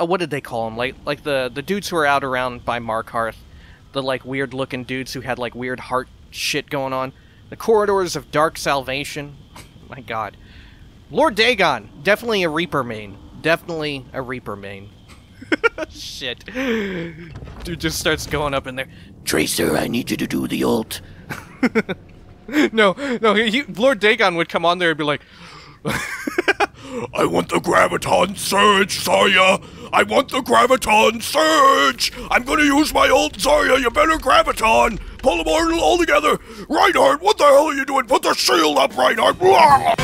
uh, what did they call them? Like like the the dudes who were out around by Markarth, the like weird looking dudes who had like weird heart shit going on. The corridors of dark salvation. My God, Lord Dagon, definitely a Reaper main. Definitely a Reaper main. shit, dude just starts going up in there. Tracer, I need you to do the ult. No, no, he, Lord Dagon would come on there and be like, I want the graviton surge, Zarya! I want the graviton surge! I'm gonna use my old Zarya! You better graviton! Pull them all, all together! Reinhardt, what the hell are you doing? Put the shield up, Reinhardt! Blah!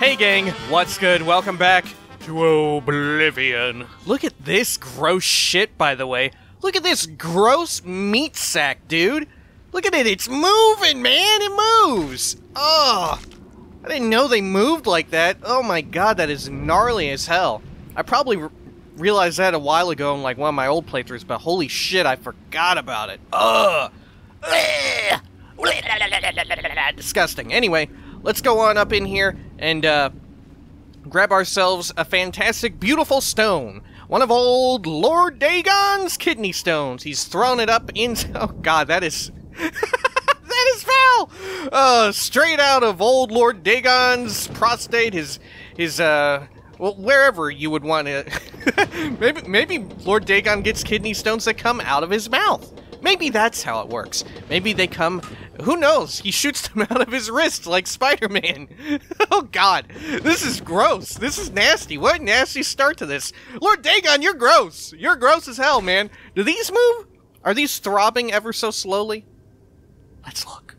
Hey gang, what's good? Welcome back Oblivion. Look at this gross shit, by the way. Look at this gross meat sack, dude. Look at it, it's moving, man, it moves. Ugh. I didn't know they moved like that. Oh my god, that is gnarly as hell. I probably re realized that a while ago in like one of my old playthroughs, but holy shit, I forgot about it. Ugh. Disgusting. Anyway, let's go on up in here and uh, grab ourselves a fantastic, beautiful stone. One of old Lord Dagon's kidney stones. He's thrown it up into. Oh god, that is. that is foul! Uh, straight out of old Lord Dagon's prostate, his. his, uh. Well, wherever you would want to. maybe, maybe Lord Dagon gets kidney stones that come out of his mouth. Maybe that's how it works. Maybe they come. Who knows? He shoots them out of his wrist like Spider Man. oh, God. This is gross. This is nasty. What a nasty start to this. Lord Dagon, you're gross. You're gross as hell, man. Do these move? Are these throbbing ever so slowly? Let's look.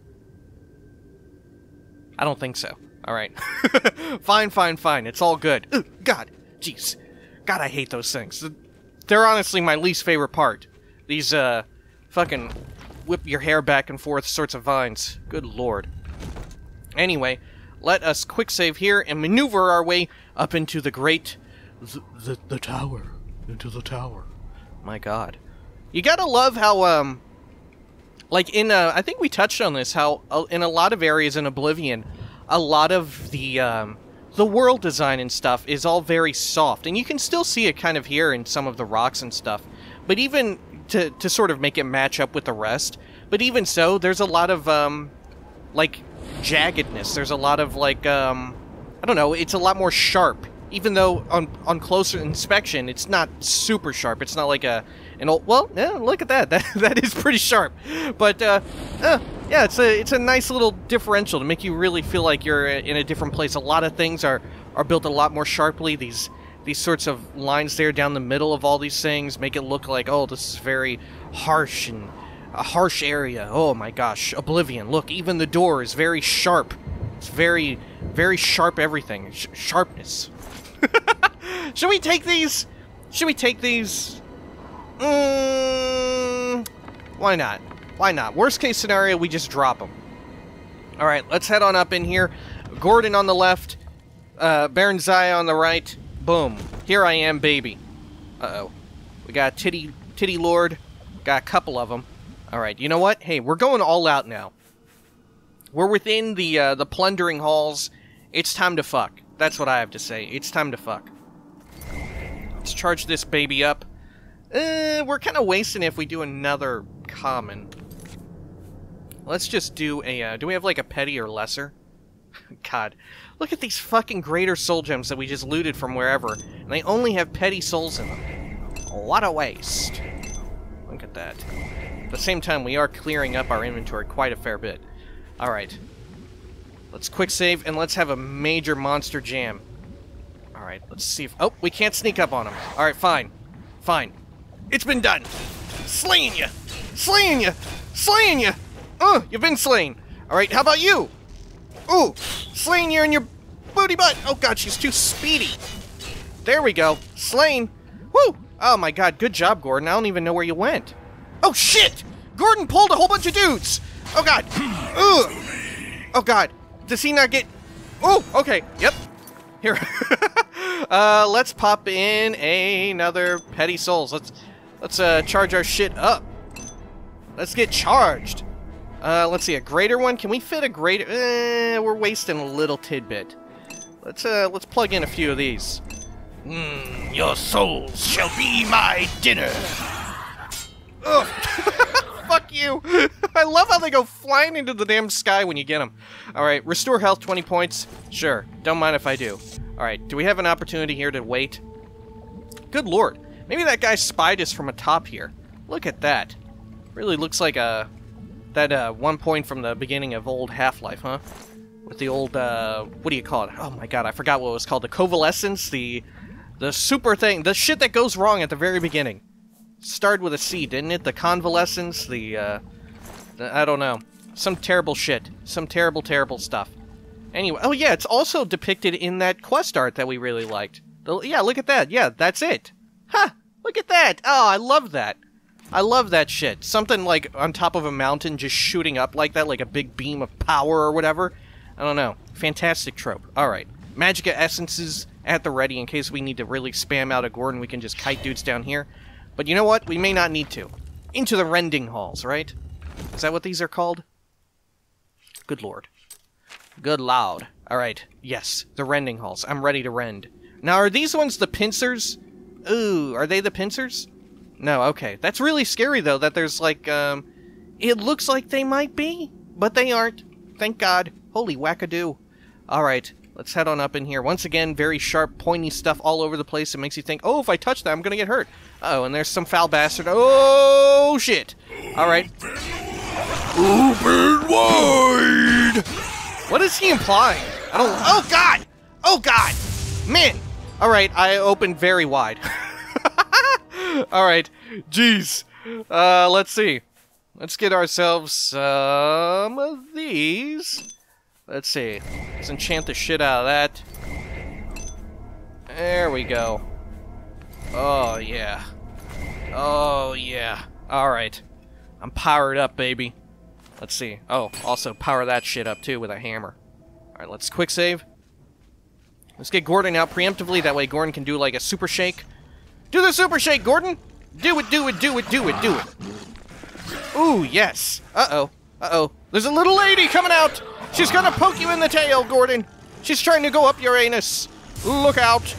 I don't think so. All right. fine, fine, fine. It's all good. God. Jeez. God, I hate those things. They're honestly my least favorite part. These, uh, fucking whip your hair back and forth sorts of vines. Good lord. Anyway, let us quick save here and maneuver our way up into the great. The, the, the tower. Into the tower. My god. You gotta love how, um. Like, in, uh, I think we touched on this, how uh, in a lot of areas in Oblivion, a lot of the, um, the world design and stuff is all very soft. And you can still see it kind of here in some of the rocks and stuff. But even to, to sort of make it match up with the rest. But even so, there's a lot of, um, like, jaggedness. There's a lot of, like, um, I don't know, it's a lot more sharp. Even though on, on closer inspection, it's not super sharp. It's not like a, an old, well, yeah, look at that. That, that is pretty sharp. But, uh, uh, yeah, it's a, it's a nice little differential to make you really feel like you're in a different place. A lot of things are, are built a lot more sharply. These, these sorts of lines there down the middle of all these things make it look like, oh, this is very harsh and a harsh area. Oh my gosh, Oblivion. Look, even the door is very sharp. It's very, very sharp everything. Sh sharpness. Should we take these? Should we take these? Mm, why not? Why not? Worst case scenario, we just drop them. All right, let's head on up in here. Gordon on the left, uh, Baron Zaya on the right. Boom. Here I am, baby. Uh-oh. We got Titty Titty Lord. Got a couple of them. Alright, you know what? Hey, we're going all out now. We're within the, uh, the plundering halls. It's time to fuck. That's what I have to say. It's time to fuck. Let's charge this baby up. Uh, we're kind of wasting if we do another common. Let's just do a, uh, do we have like a petty or lesser? God. Look at these fucking greater soul gems that we just looted from wherever, and they only have petty souls in them. What a waste. Look at that. At the same time, we are clearing up our inventory quite a fair bit. Alright. Let's quick save, and let's have a major monster jam. Alright, let's see if... Oh, we can't sneak up on him. Alright, fine. Fine. It's been done! Slaying you! Slaying you! Slaying you! Oh, you've been slain! Alright, how about you? Ooh! Slain you in your booty butt! Oh god, she's too speedy! There we go. Slain! Woo! Oh my god, good job, Gordon. I don't even know where you went. Oh shit! Gordon pulled a whole bunch of dudes! Oh god! Ugh! Oh god! Does he not get... Oh, okay. Yep. Here. uh, let's pop in another petty souls. Let's let's uh charge our shit up. Let's get charged. Uh, let's see, a greater one? Can we fit a greater? Eh, we're wasting a little tidbit. Let's, uh, let's plug in a few of these. Mmm, your souls shall be my dinner. Ugh. Fuck you. I love how they go flying into the damn sky when you get them. Alright, restore health 20 points. Sure, don't mind if I do. Alright, do we have an opportunity here to wait? Good lord. Maybe that guy spied us from atop here. Look at that. Really looks like a... That, uh, one point from the beginning of old Half-Life, huh? With the old, uh, what do you call it? Oh my god, I forgot what it was called. The Covalescence? The... The super thing. The shit that goes wrong at the very beginning started with a C, didn't it? The convalescence, the, uh, the, I don't know. Some terrible shit. Some terrible, terrible stuff. Anyway, oh yeah, it's also depicted in that quest art that we really liked. The, yeah, look at that. Yeah, that's it. Huh, look at that. Oh, I love that. I love that shit. Something like on top of a mountain just shooting up like that, like a big beam of power or whatever. I don't know. Fantastic trope. Alright. Magicka essences at the ready in case we need to really spam out a Gordon. We can just kite dudes down here. But you know what? We may not need to. Into the rending halls, right? Is that what these are called? Good lord. Good loud. Alright, yes, the rending halls. I'm ready to rend. Now, are these ones the pincers? Ooh, are they the pincers? No, okay. That's really scary, though, that there's, like, um... It looks like they might be, but they aren't. Thank God. Holy wackadoo. Alright, let's head on up in here. Once again, very sharp, pointy stuff all over the place. It makes you think, oh, if I touch that, I'm gonna get hurt. Uh oh, and there's some foul bastard. Oh, shit. Alright. Open wide! What is he implying? I don't... Oh, God! Oh, God! Man! Alright, I opened very wide. Alright, jeez. Uh, let's see. Let's get ourselves some of these. Let's see. Let's enchant the shit out of that. There we go. Oh, yeah. Oh, yeah. Alright. I'm powered up, baby. Let's see. Oh, also power that shit up, too, with a hammer. Alright, let's quick save. Let's get Gordon out preemptively. That way Gordon can do, like, a super shake. Do the super shake, Gordon! Do it, do it, do it, do it, do it. Ooh, yes. Uh-oh. Uh-oh. There's a little lady coming out! She's gonna poke you in the tail, Gordon! She's trying to go up your anus. Look out!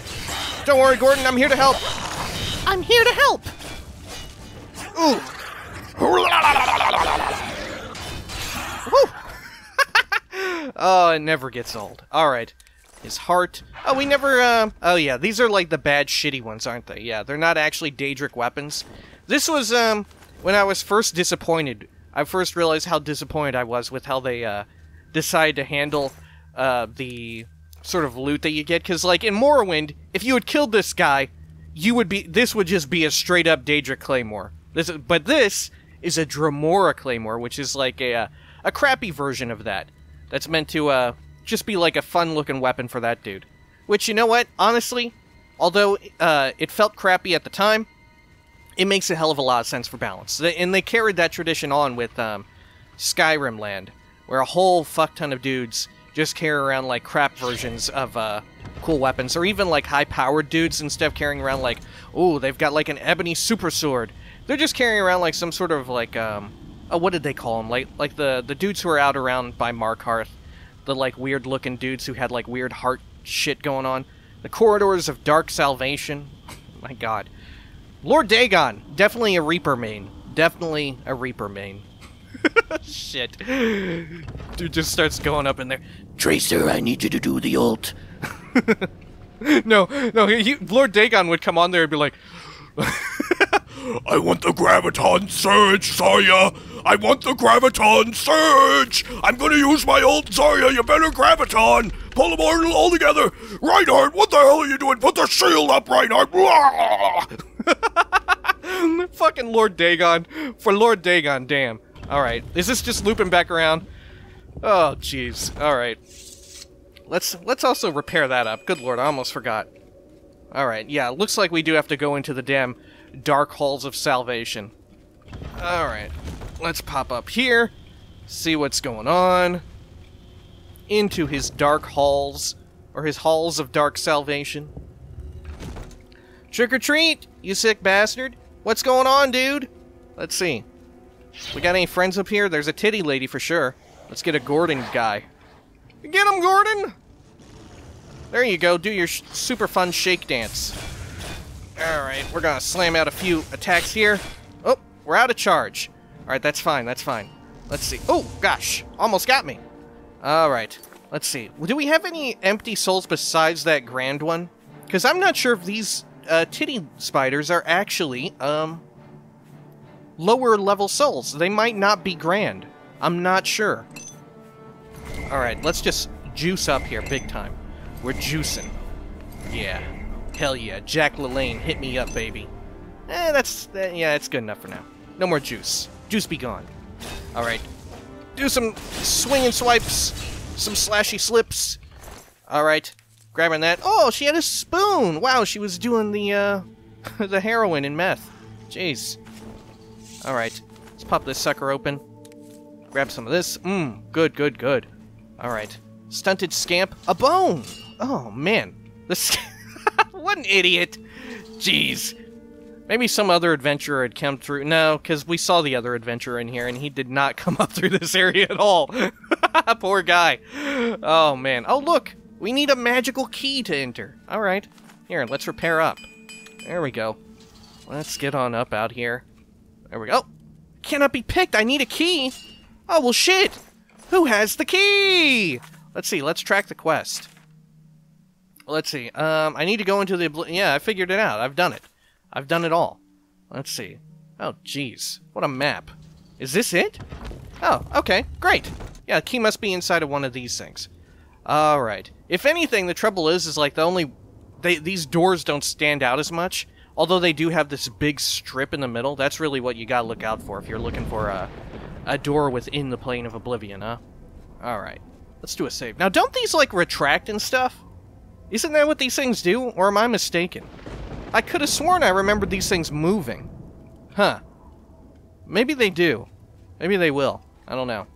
Don't worry, Gordon, I'm here to help. I'm here to help! Ooh. oh, it never gets old. Alright. His heart. Oh, we never, uh... Oh, yeah, these are like the bad, shitty ones, aren't they? Yeah, they're not actually Daedric weapons. This was, um, when I was first disappointed. I first realized how disappointed I was with how they, uh, decided to handle, uh, the sort of loot that you get. Because, like, in Morrowind, if you had killed this guy, you would be... This would just be a straight-up Daedric Claymore. This, but this is a Dremora Claymore, which is like a, a crappy version of that. That's meant to, uh, just be like a fun-looking weapon for that dude. Which, you know what? Honestly, although uh, it felt crappy at the time, it makes a hell of a lot of sense for balance. And they carried that tradition on with um, Skyrim Land, where a whole fuck ton of dudes just carry around like crap versions of uh, cool weapons, or even like high-powered dudes instead of carrying around like, oh, they've got like an ebony super sword. They're just carrying around like some sort of like, um, oh, what did they call them? Like, like the the dudes who are out around by Markarth, the like weird-looking dudes who had like weird heart shit going on. The corridors of dark salvation. My God, Lord Dagon, definitely a Reaper main. Definitely a Reaper main. Shit. Dude just starts going up in there. Tracer, I need you to do the ult. no, no, he, Lord Dagon would come on there and be like, I want the graviton surge, Zarya! I want the graviton surge! I'm gonna use my old Zarya! You better graviton! Pull them all, all together! Reinhardt, what the hell are you doing? Put the shield up, Reinhardt! Fucking Lord Dagon. For Lord Dagon, damn. Alright, is this just looping back around? Oh, jeez. Alright. Let's let's also repair that up. Good lord, I almost forgot. Alright, yeah, looks like we do have to go into the damn dark halls of salvation. Alright, let's pop up here, see what's going on. Into his dark halls, or his halls of dark salvation. Trick or treat, you sick bastard. What's going on, dude? Let's see. We got any friends up here? There's a titty lady for sure. Let's get a Gordon guy. Get him, Gordon! There you go. Do your super fun shake dance. Alright, we're gonna slam out a few attacks here. Oh, we're out of charge. Alright, that's fine, that's fine. Let's see. Oh, gosh. Almost got me. Alright, let's see. Do we have any empty souls besides that grand one? Because I'm not sure if these uh, titty spiders are actually, um, lower level souls. They might not be grand. I'm not sure. Alright, let's just juice up here big time. We're juicing. Yeah. Hell yeah. Jack LaLanne, hit me up, baby. Eh, that's... Uh, yeah, it's good enough for now. No more juice. Juice be gone. Alright. Do some swinging swipes. Some slashy slips. Alright. Grabbing that. Oh, she had a spoon! Wow, she was doing the, uh... the heroin and meth. Jeez. Alright. Let's pop this sucker open. Grab some of this. Mmm, good, good, good. Alright. Stunted scamp. A bone! Oh, man. This... what an idiot. Jeez. Maybe some other adventurer had come through. No, because we saw the other adventurer in here, and he did not come up through this area at all. Poor guy. Oh, man. Oh, look. We need a magical key to enter. All right. Here, let's repair up. There we go. Let's get on up out here. There we go. Oh, cannot be picked. I need a key. Oh, well, shit. Who has the key? Let's see. Let's track the quest. Let's see. Um, I need to go into the... Yeah, I figured it out. I've done it. I've done it all. Let's see. Oh, jeez. What a map. Is this it? Oh, okay. Great. Yeah, the key must be inside of one of these things. Alright. If anything, the trouble is, is like the only... They, these doors don't stand out as much. Although they do have this big strip in the middle. That's really what you gotta look out for if you're looking for a, a door within the plane of Oblivion, huh? Alright. Let's do a save. Now, don't these, like, retract and stuff? Isn't that what these things do? Or am I mistaken? I could have sworn I remembered these things moving. Huh. Maybe they do. Maybe they will. I don't know.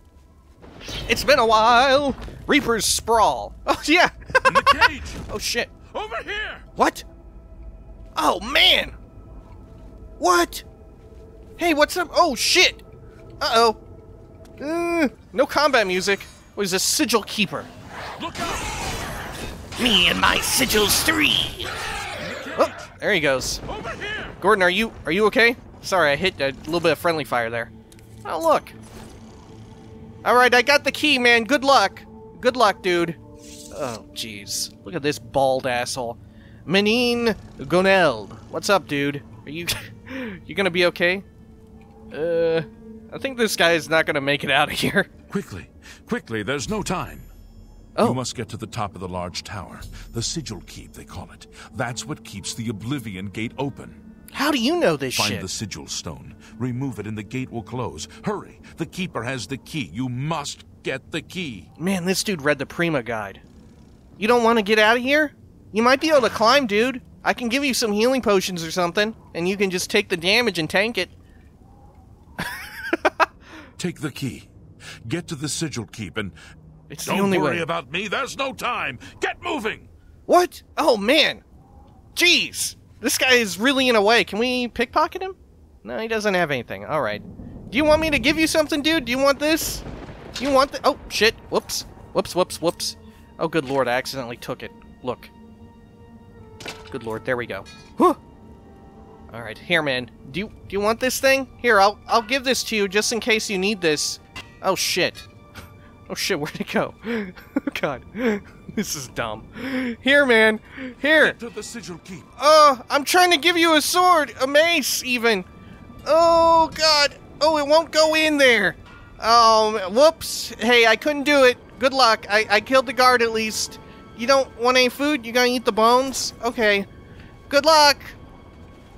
It's been a while! Reaper's Sprawl. Oh, yeah! In the cage! oh, shit. Over here! What? Oh, man! What? Hey, what's up? Oh, shit! Uh-oh. Uh, no combat music. What is a sigil keeper? Look out! Me and my sigils three! Oh, there he goes. Over here! Gordon, are you are you okay? Sorry, I hit a little bit of friendly fire there. Oh, look. Alright, I got the key, man. Good luck. Good luck, dude. Oh, jeez. Look at this bald asshole. Menien Goneld. What's up, dude? Are you... you gonna be okay? Uh... I think this guy is not gonna make it out of here. Quickly, quickly, there's no time. Oh. You must get to the top of the large tower. The sigil keep, they call it. That's what keeps the Oblivion Gate open. How do you know this Find shit? the sigil stone, remove it, and the gate will close. Hurry! The keeper has the key. You must get the key. Man, this dude read the Prima guide. You don't want to get out of here? You might be able to climb, dude. I can give you some healing potions or something, and you can just take the damage and tank it. Take the key. Get to the sigil keep and It's don't only worry way. about me. There's no time. Get moving. What? Oh man. Jeez. This guy is really in a way. Can we pickpocket him? No, he doesn't have anything. All right. Do you want me to give you something, dude? Do you want this? Do you want the? Oh shit. Whoops. Whoops. Whoops. Whoops. Oh good lord! I accidentally took it. Look. Good lord. There we go. Huh. All right, here, man. Do you do you want this thing? Here, I'll I'll give this to you just in case you need this. Oh shit. Oh shit, where'd it go? God, this is dumb. Here, man. Here. To the sigil keep. Oh, I'm trying to give you a sword, a mace, even. Oh God. Oh, it won't go in there. Oh, whoops. Hey, I couldn't do it. Good luck. I I killed the guard at least. You don't want any food? You gonna eat the bones? Okay. Good luck.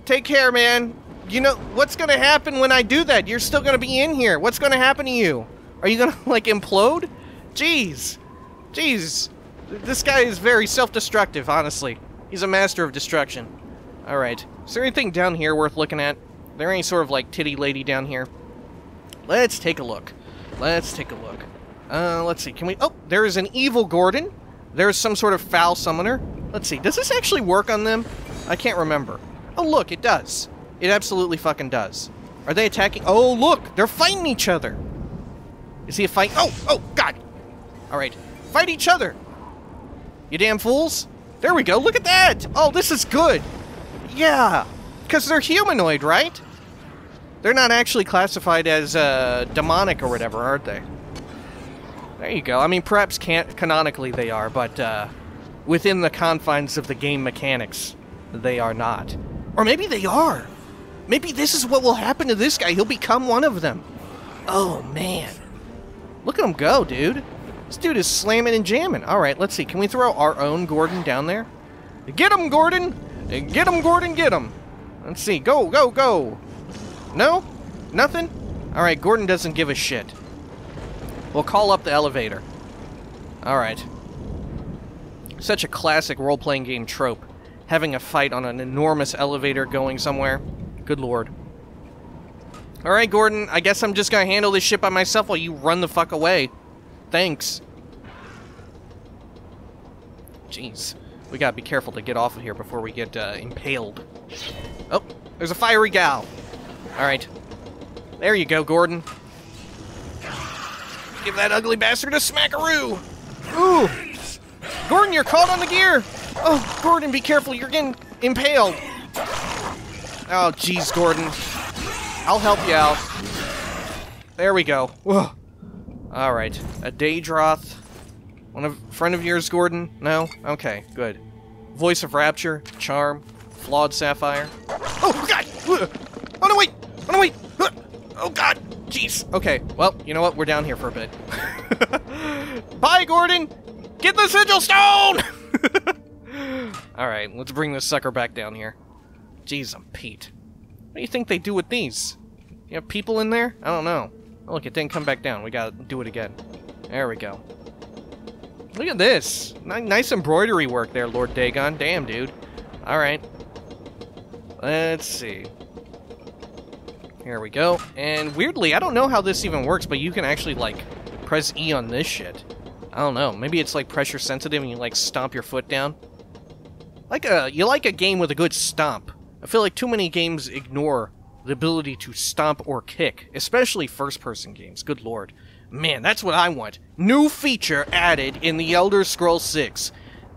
Take care, man. You know what's gonna happen when I do that? You're still gonna be in here. What's gonna happen to you? Are you gonna like implode? Jeez, jeez. This guy is very self-destructive. Honestly, he's a master of destruction. All right. Is there anything down here worth looking at? there any sort of like titty lady down here? Let's take a look. Let's take a look. Uh, let's see. Can we? Oh, there is an evil Gordon. There's some sort of foul summoner. Let's see. Does this actually work on them? I can't remember. Oh, look, it does. It absolutely fucking does. Are they attacking? Oh, look! They're fighting each other! Is he a fight? Oh, oh, God! Alright. Fight each other! You damn fools! There we go, look at that! Oh, this is good! Yeah! Because they're humanoid, right? They're not actually classified as uh, demonic or whatever, aren't they? There you go. I mean, perhaps can't canonically they are, but uh, within the confines of the game mechanics, they are not. Or maybe they are. Maybe this is what will happen to this guy. He'll become one of them. Oh man, look at him go, dude. This dude is slamming and jamming. All right, let's see. Can we throw our own Gordon down there? Get him, Gordon! Get him, Gordon! Get him! Let's see. Go, go, go! No? Nothing? All right, Gordon doesn't give a shit. We'll call up the elevator. Alright. Such a classic role-playing game trope. Having a fight on an enormous elevator going somewhere. Good lord. Alright, Gordon, I guess I'm just gonna handle this shit by myself while you run the fuck away. Thanks. Jeez. We gotta be careful to get off of here before we get uh, impaled. Oh, there's a fiery gal. Alright. There you go, Gordon. Give that ugly bastard a smackaroo! Ooh! Gordon, you're caught on the gear! Oh, Gordon, be careful, you're getting impaled. Oh, jeez, Gordon. I'll help you out. There we go. Whoa. Alright. A Daedroth. One of friend of yours, Gordon? No? Okay, good. Voice of Rapture, Charm, Flawed Sapphire. Oh, God! Oh, no, wait! Oh, no, wait! Oh, God! Jeez. Okay, well, you know what? We're down here for a bit. Bye, Gordon! Get the sigil stone! Alright, let's bring this sucker back down here. Jeez, I'm Pete. What do you think they do with these? You have people in there? I don't know. Oh, look, it didn't come back down. We gotta do it again. There we go. Look at this. Nice embroidery work there, Lord Dagon. Damn, dude. Alright. Let's see. Here we go. And weirdly, I don't know how this even works, but you can actually, like, press E on this shit. I don't know. Maybe it's, like, pressure sensitive and you, like, stomp your foot down. Like a, you like a game with a good stomp. I feel like too many games ignore the ability to stomp or kick, especially first-person games. Good lord. Man, that's what I want. New feature added in The Elder Scrolls 6.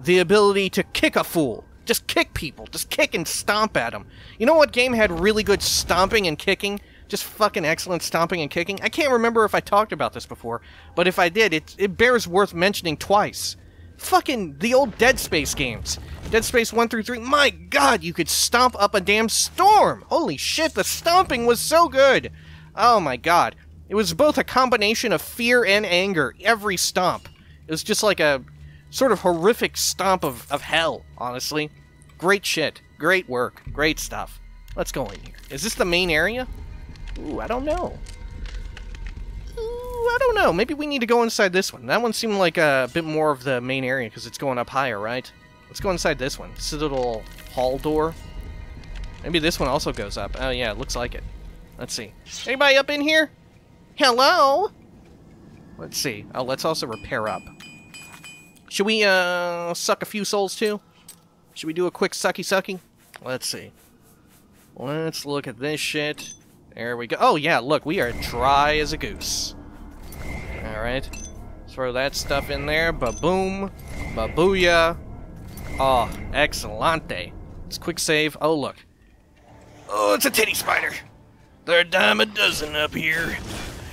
The ability to kick a fool. Just kick people. Just kick and stomp at them. You know what game had really good stomping and kicking? Just fucking excellent stomping and kicking? I can't remember if I talked about this before, but if I did, it, it bears worth mentioning twice. Fucking the old Dead Space games. Dead Space 1 through 3. My god, you could stomp up a damn storm! Holy shit, the stomping was so good! Oh my god. It was both a combination of fear and anger, every stomp. It was just like a sort of horrific stomp of, of hell, honestly. Great shit. Great work. Great stuff. Let's go in here. Is this the main area? Ooh, I don't know. Ooh, I don't know. Maybe we need to go inside this one. That one seemed like a bit more of the main area because it's going up higher, right? Let's go inside this one. Citadel hall door. Maybe this one also goes up. Oh, yeah, it looks like it. Let's see. Anybody up in here? Hello? Let's see. Oh, let's also repair up. Should we, uh, suck a few souls too? Should we do a quick sucky sucky? Let's see. Let's look at this shit. There we go. Oh, yeah, look, we are dry as a goose. Alright. Throw that stuff in there. Ba-boom. Ba-booyah. Oh, excellente. It's quick save. Oh, look. Oh, it's a titty spider. There are a dime a dozen up here.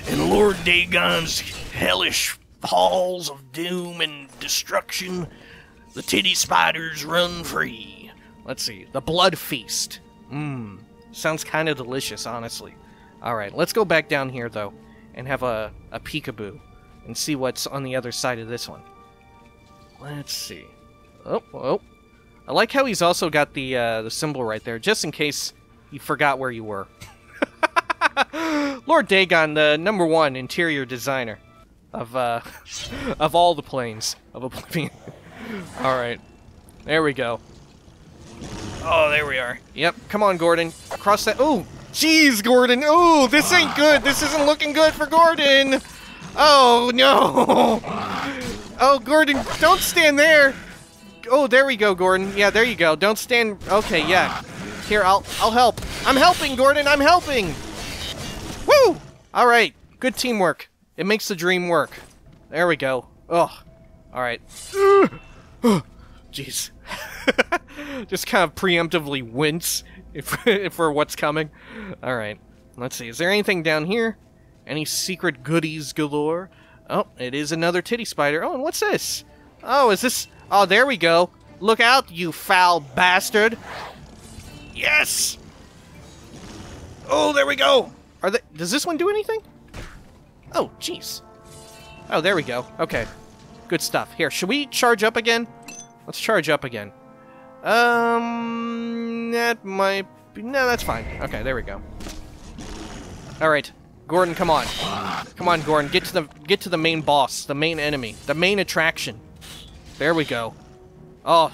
In Lord Dagon's hellish halls of doom and destruction, the titty spiders run free. Let's see. The Blood Feast. Mmm. Sounds kind of delicious, honestly. Alright, let's go back down here, though, and have a, a peekaboo and see what's on the other side of this one. Let's see. Oh, oh. I like how he's also got the, uh, the symbol right there, just in case you forgot where you were. Lord Dagon, the number one interior designer of uh, of all the planes of Oblivion. all right, there we go. Oh, there we are. Yep, come on, Gordon. Cross that. Oh, jeez, Gordon. Oh, this ain't good. This isn't looking good for Gordon. Oh no. Oh, Gordon, don't stand there. Oh, there we go, Gordon. Yeah, there you go. Don't stand. Okay, yeah. Here, I'll I'll help. I'm helping, Gordon. I'm helping. Woo! All right, good teamwork. It makes the dream work. There we go. Oh, all right. Jeez. Just kind of preemptively wince if, for what's coming. All right. Let's see. Is there anything down here? Any secret goodies galore? Oh, it is another titty spider. Oh, and what's this? Oh, is this... Oh, there we go. Look out, you foul bastard. Yes! Oh, there we go. Are they... Does this one do anything? Oh, jeez. Oh, there we go. Okay. Good stuff. Here, should we charge up again? Let's charge up again. Um, that might be... No, that's fine. Okay, there we go. All right, Gordon, come on. Come on, Gordon. Get to the get to the main boss, the main enemy, the main attraction. There we go. Oh,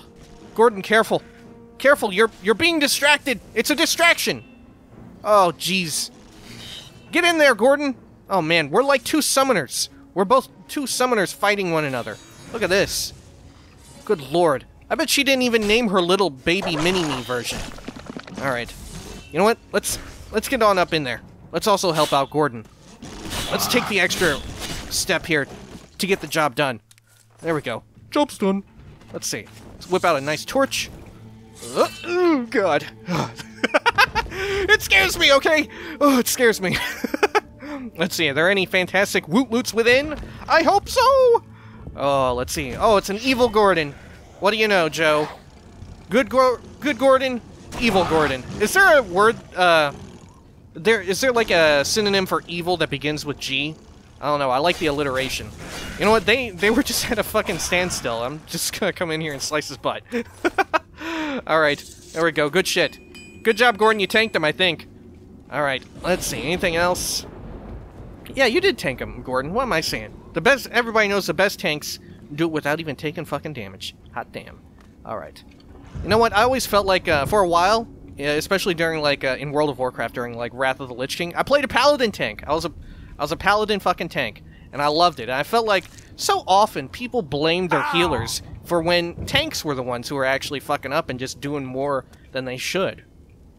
Gordon, careful. Careful, you're you're being distracted. It's a distraction. Oh, jeez. Get in there, Gordon. Oh man, we're like two summoners. We're both two summoners fighting one another. Look at this. Good lord. I bet she didn't even name her little baby mini-me version. All right. You know what? Let's let's get on up in there. Let's also help out Gordon. Let's take the extra step here to get the job done. There we go. Job's done. Let's see. Let's whip out a nice torch. Uh, oh, God. it scares me, okay? Oh, it scares me. let's see. Are there any fantastic woot loots within? I hope so! Oh, let's see. Oh, it's an evil Gordon. What do you know, Joe? Good, Go good Gordon, evil Gordon. Is there a word, uh, there is there like a synonym for evil that begins with G? I don't know. I like the alliteration. You know what? They they were just at a fucking standstill. I'm just gonna come in here and slice his butt. All right, there we go. Good shit. Good job, Gordon. You tanked him, I think. All right. Let's see. Anything else? Yeah, you did tank him, Gordon. What am I saying? The best. Everybody knows the best tanks do it without even taking fucking damage. Hot damn. All right. You know what? I always felt like uh, for a while yeah, especially during like uh, in World of Warcraft during like Wrath of the Lich King. I played a paladin tank. I was a I was a paladin fucking tank, and I loved it. And I felt like so often people blamed their ah. healers for when tanks were the ones who were actually fucking up and just doing more than they should.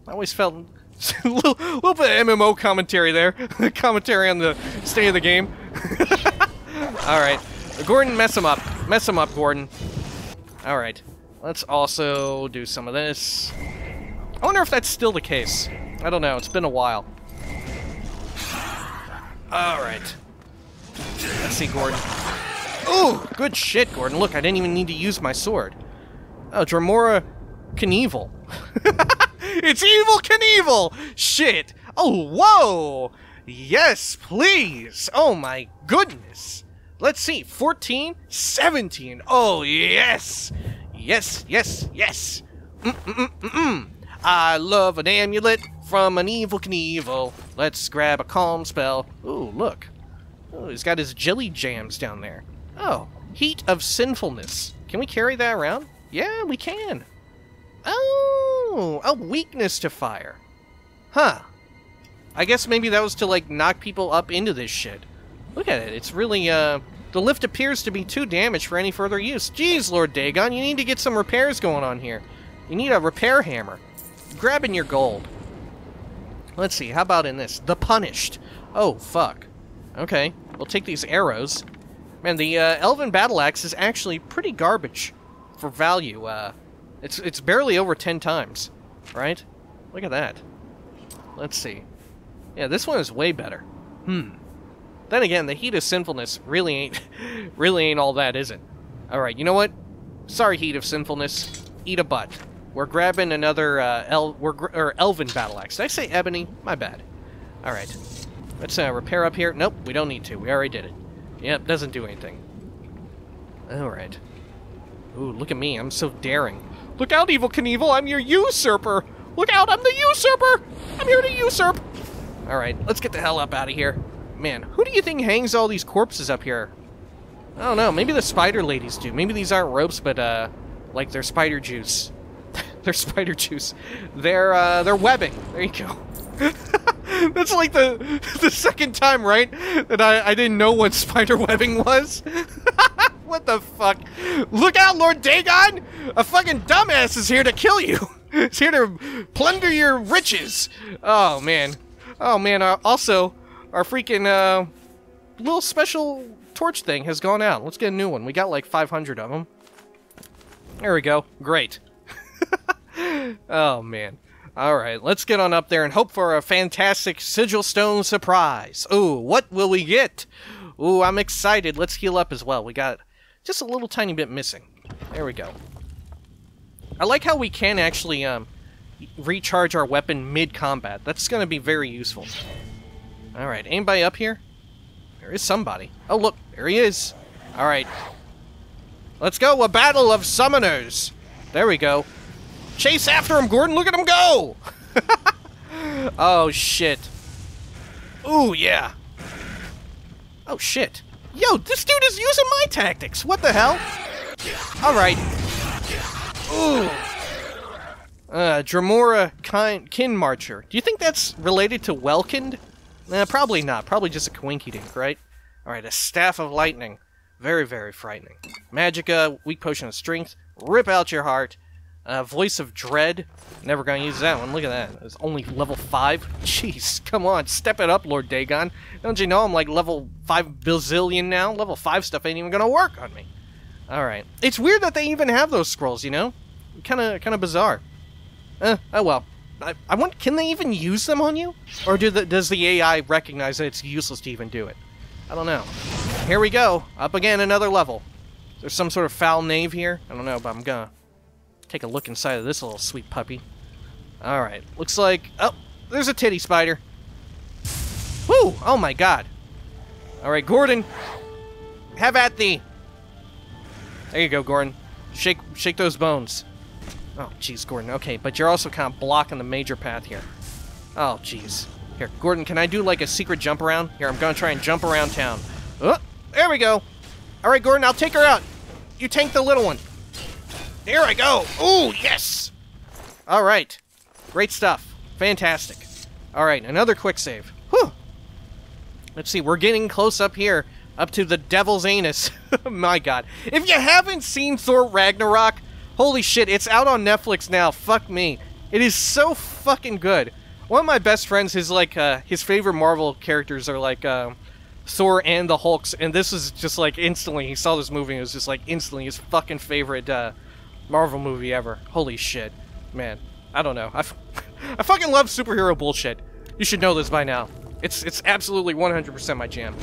I always felt a little, little bit of MMO commentary there, commentary on the state of the game. All right, Gordon, mess him up, mess him up, Gordon. All right, let's also do some of this. I wonder if that's still the case. I don't know. It's been a while. Alright. Let's see, Gordon. Ooh, good shit, Gordon. Look, I didn't even need to use my sword. Uh, oh, Dremora Kynval. it's Evil Knievel! Shit! Oh, whoa! Yes, please! Oh my goodness! Let's see, 14, 17. Oh, yes! Yes, yes, yes! Mm-mm-mm-mm. I love an amulet from an evil Knievel. Let's grab a calm spell. Ooh, look. Oh, he's got his jelly jams down there. Oh, heat of sinfulness. Can we carry that around? Yeah, we can. Oh, a weakness to fire. Huh. I guess maybe that was to, like, knock people up into this shit. Look at it. It's really, uh... The lift appears to be too damaged for any further use. Jeez, Lord Dagon, you need to get some repairs going on here. You need a repair hammer grabbing your gold. Let's see, how about in this? The Punished. Oh, fuck. Okay, we'll take these arrows. Man, the uh, Elven Battle Axe is actually pretty garbage for value. Uh, it's, it's barely over 10 times, right? Look at that. Let's see. Yeah, this one is way better. Hmm. Then again, the heat of sinfulness really ain't, really ain't all that, is it? Alright, you know what? Sorry, heat of sinfulness. Eat a butt. We're grabbing another uh, El we're or Elven battle axe. Did I say ebony? My bad. All right. Let's uh, repair up here. Nope, we don't need to. We already did it. Yep, doesn't do anything. All right. Ooh, look at me. I'm so daring. Look out, Evil Knievel. I'm your usurper. Look out, I'm the usurper. I'm here to usurp. All right, let's get the hell up out of here. Man, who do you think hangs all these corpses up here? I don't know. Maybe the spider ladies do. Maybe these aren't ropes, but uh, like they're spider juice. They're spider juice. They're uh, they're webbing. There you go. That's like the the second time, right? That I, I didn't know what spider webbing was. what the fuck? Look out, Lord Dagon! A fucking dumbass is here to kill you. He's here to plunder your riches. Oh man. Oh man. Uh, also, our freaking uh, little special torch thing has gone out. Let's get a new one. We got like 500 of them. There we go. Great. Oh, man. All right, let's get on up there and hope for a fantastic sigil stone surprise. Ooh, what will we get? Ooh, I'm excited. Let's heal up as well. We got just a little tiny bit missing. There we go. I like how we can actually um, recharge our weapon mid-combat. That's going to be very useful. All right, anybody up here? There is somebody. Oh, look, there he is. All right. Let's go, a battle of summoners. There we go. Chase after him, Gordon. Look at him go. oh, shit. Ooh, yeah. Oh, shit. Yo, this dude is using my tactics. What the hell? All right. Ooh. Uh, Dremora kin, Kynmarcher. Do you think that's related to Welkynd? Nah, probably not. Probably just a coinky dink, right? Alright, a Staff of Lightning. Very, very frightening. Magicka, Weak Potion of Strength. Rip out your heart. Uh, Voice of Dread. Never gonna use that one. Look at that. It's only level 5. Jeez, come on. Step it up, Lord Dagon. Don't you know I'm like level 5 bazillion now? Level 5 stuff ain't even gonna work on me. Alright. It's weird that they even have those scrolls, you know? Kinda, kinda bizarre. Eh, oh well. I, I want. Can they even use them on you, or do the, does the AI recognize that it's useless to even do it? I don't know. Here we go. Up again, another level. There's some sort of foul knave here. I don't know, but I'm gonna take a look inside of this little sweet puppy. All right. Looks like. Oh, there's a titty spider. Whoo! Oh my god. All right, Gordon. Have at thee. There you go, Gordon. Shake, shake those bones. Oh, jeez, Gordon. Okay, but you're also kind of blocking the major path here. Oh, jeez. Here, Gordon, can I do like a secret jump around? Here, I'm gonna try and jump around town. Oh, there we go. All right, Gordon, I'll take her out. You tank the little one. There I go. Ooh, yes. All right. Great stuff. Fantastic. All right, another quick save. Whew. Let's see, we're getting close up here, up to the devil's anus. My god. If you haven't seen Thor Ragnarok, Holy shit, it's out on Netflix now. Fuck me. It is so fucking good. One of my best friends, his like uh, his favorite Marvel characters are like uh, Thor and the Hulks, and this is just like instantly. He saw this movie, and it was just like instantly his fucking favorite uh, Marvel movie ever. Holy shit, man. I don't know. I, I fucking love superhero bullshit. You should know this by now. It's it's absolutely 100% my jam.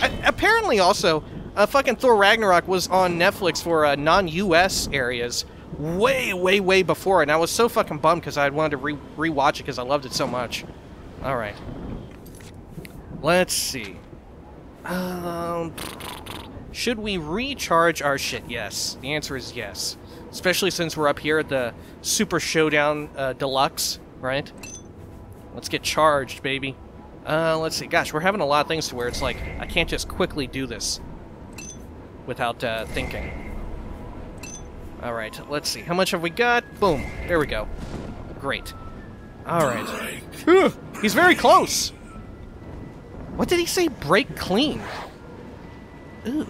I, apparently, also, uh, fucking Thor Ragnarok was on Netflix for uh, non-U.S. areas way, way, way before, and I was so fucking bummed because I wanted to re rewatch it because I loved it so much. All right. Let's see. Um, should we recharge our shit? Yes. The answer is yes. Especially since we're up here at the Super Showdown uh, Deluxe, right? Let's get charged, baby. Uh, let's see. Gosh, we're having a lot of things to where it's like, I can't just quickly do this without uh, thinking. Alright, let's see. How much have we got? Boom. There we go. Great. Alright. He's very close! What did he say? Break clean. Ooh.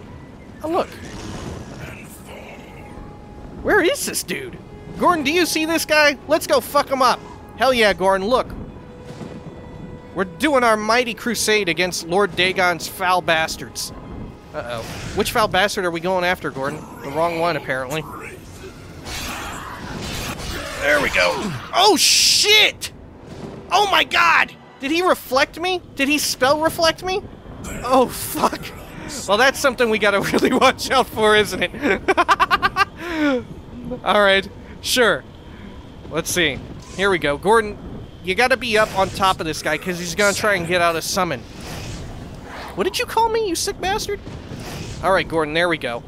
Oh, look. Where is this dude? Gordon, do you see this guy? Let's go fuck him up. Hell yeah, Gordon, look. We're doing our mighty crusade against Lord Dagon's foul bastards. Uh-oh. Which foul bastard are we going after, Gordon? The wrong one, apparently. There we go. Oh, shit! Oh my god! Did he reflect me? Did he spell reflect me? Oh, fuck. Well, that's something we gotta really watch out for, isn't it? Alright, sure. Let's see. Here we go. Gordon, you gotta be up on top of this guy, because he's gonna try and get out a summon. What did you call me, you sick bastard? Alright, Gordon, there we go.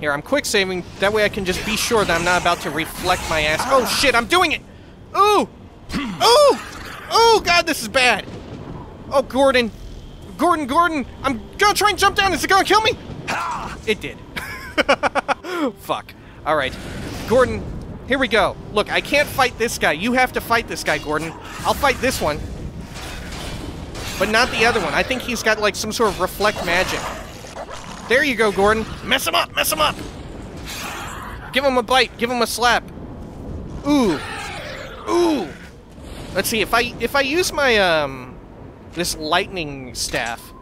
Here, I'm quick saving. That way I can just be sure that I'm not about to reflect my ass. Oh, shit, I'm doing it! Ooh! Ooh! Oh, God, this is bad! Oh, Gordon. Gordon, Gordon, I'm gonna try and jump down. Is it gonna kill me? It did. Fuck. Alright. Gordon, here we go. Look, I can't fight this guy. You have to fight this guy, Gordon. I'll fight this one. But not the other one. I think he's got, like, some sort of reflect magic. There you go, Gordon. Mess him up, mess him up. Give him a bite, give him a slap. Ooh. Ooh. Let's see, if I if I use my um This lightning staff.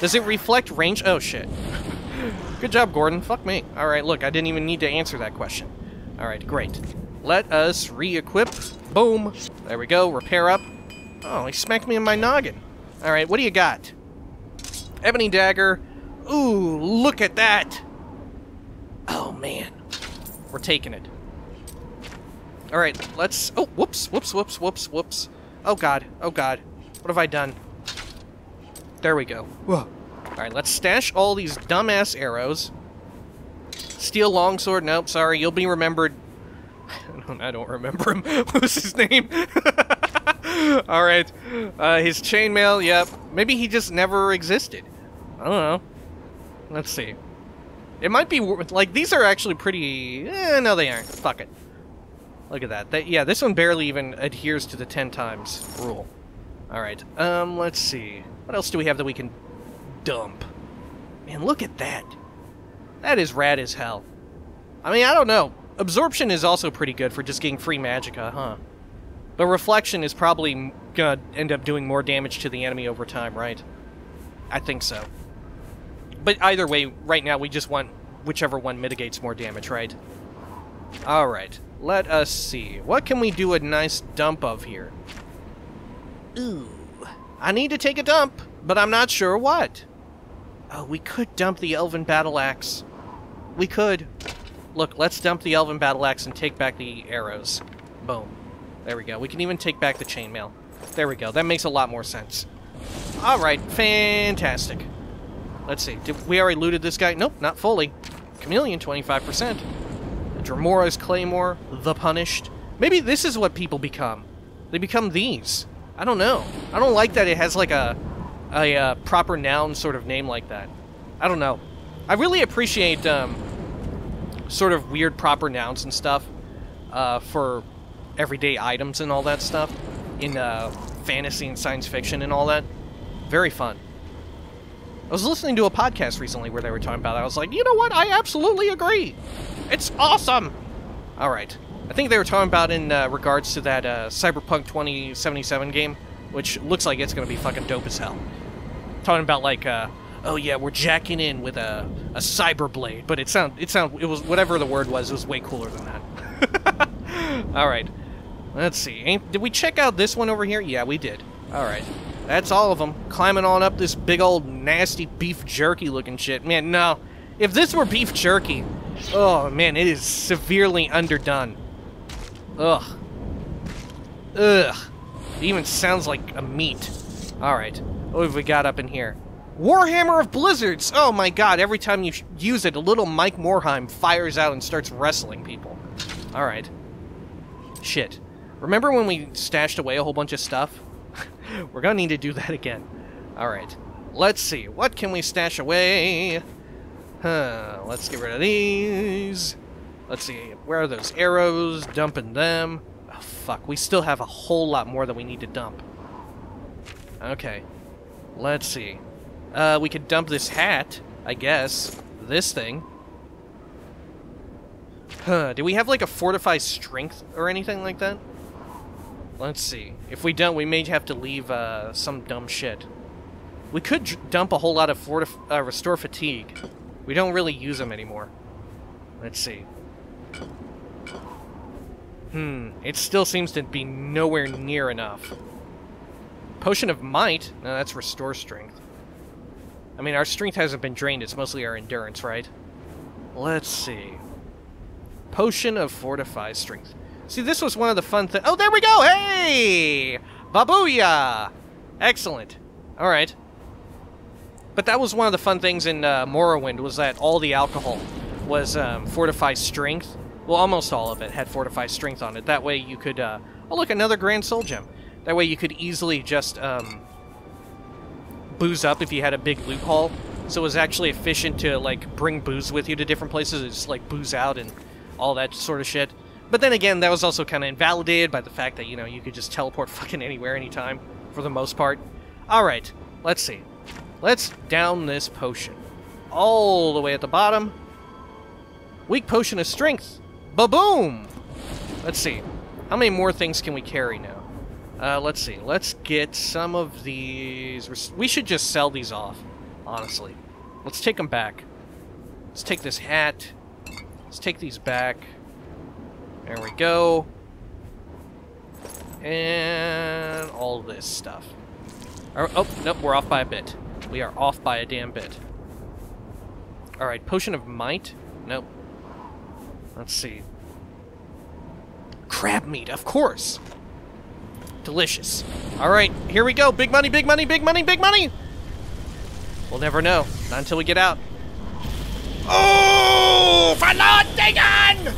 Does it reflect range? Oh, shit. Good job, Gordon. Fuck me. Alright, look, I didn't even need to answer that question. Alright, great. Let us re-equip. Boom. There we go. Repair up. Oh, he smacked me in my noggin. Alright, what do you got? Ebony dagger. Ooh, look at that. Oh, man. We're taking it. Alright, let's... Oh, whoops, whoops, whoops, whoops, whoops. Oh, God. Oh, God. What have I done? There we go. Alright, let's stash all these dumbass arrows. Steel longsword. Nope, sorry. You'll be remembered. I don't, remember him. what was his name? Alright. Uh, his chainmail, yep. Maybe he just never existed. I don't know. Let's see. It might be... Like, these are actually pretty... Eh, no, they aren't. Fuck it. Look at that. that. Yeah, this one barely even adheres to the 10 times rule. Alright, um, let's see. What else do we have that we can dump? Man, look at that. That is rad as hell. I mean, I don't know. Absorption is also pretty good for just getting free magicka, huh? But reflection is probably gonna end up doing more damage to the enemy over time, right? I think so. But either way, right now we just want whichever one mitigates more damage, right? Alright, let us see. What can we do a nice dump of here? Ooh, I need to take a dump, but I'm not sure what. Oh, we could dump the Elven Battle Axe. We could. Look, let's dump the Elven Battle Axe and take back the arrows. Boom. There we go. We can even take back the chainmail. There we go. That makes a lot more sense. Alright, fantastic. Let's see. Did we already looted this guy? Nope, not fully. Chameleon, 25%. Dremor's Claymore, The Punished. Maybe this is what people become. They become these. I don't know. I don't like that it has like a, a uh, proper noun sort of name like that. I don't know. I really appreciate um, sort of weird proper nouns and stuff uh, for everyday items and all that stuff in uh, fantasy and science fiction and all that. Very fun. I was listening to a podcast recently where they were talking about it. I was like, you know what? I absolutely agree. It's awesome. All right. I think they were talking about in uh, regards to that uh, Cyberpunk 2077 game, which looks like it's going to be fucking dope as hell. Talking about like, uh, oh yeah, we're jacking in with a, a cyber blade, but it sound it sound it was whatever the word was, it was way cooler than that. all right, let's see. Ain't, did we check out this one over here? Yeah, we did. All right, that's all of them climbing on up this big old nasty beef jerky looking shit. Man, no, if this were beef jerky, oh man, it is severely underdone. Ugh. Ugh. It even sounds like a meat. Alright. What have we got up in here? Warhammer of Blizzards! Oh my god, every time you use it, a little Mike Morhaime fires out and starts wrestling people. Alright. Shit. Remember when we stashed away a whole bunch of stuff? We're gonna need to do that again. Alright. Let's see. What can we stash away? Huh. Let's get rid of these. Let's see, where are those arrows? Dumping them. Oh, fuck, we still have a whole lot more that we need to dump. Okay, let's see. Uh, we could dump this hat, I guess. This thing. Huh, do we have like a fortified strength or anything like that? Let's see. If we don't, we may have to leave uh, some dumb shit. We could dump a whole lot of fortif uh, restore fatigue. We don't really use them anymore. Let's see. Hmm, it still seems to be nowhere near enough. Potion of Might? No, that's restore strength. I mean, our strength hasn't been drained, it's mostly our endurance, right? Let's see. Potion of Fortify Strength. See, this was one of the fun things. Oh, there we go! Hey! Babuya! Excellent. Alright. But that was one of the fun things in uh, Morrowind, was that all the alcohol was um, Fortify Strength. Well, almost all of it had Fortify Strength on it. That way you could... Uh, oh, look, another Grand Soul Gem. That way you could easily just um, booze up if you had a big loot haul. So it was actually efficient to, like, bring booze with you to different places. and Just, like, booze out and all that sort of shit. But then again, that was also kind of invalidated by the fact that, you know, you could just teleport fucking anywhere, anytime, for the most part. Alright, let's see. Let's down this potion. All the way at the bottom. Weak potion of strength. Ba-boom! Let's see. How many more things can we carry now? Uh, let's see. Let's get some of these. We should just sell these off, honestly. Let's take them back. Let's take this hat. Let's take these back. There we go. And all this stuff. Oh, nope, we're off by a bit. We are off by a damn bit. Alright, Potion of Might? Nope. Let's see. Crab meat, of course! Delicious. Alright, here we go. Big money, big money, big money, big money! We'll never know. Not until we get out. Oh! Verloren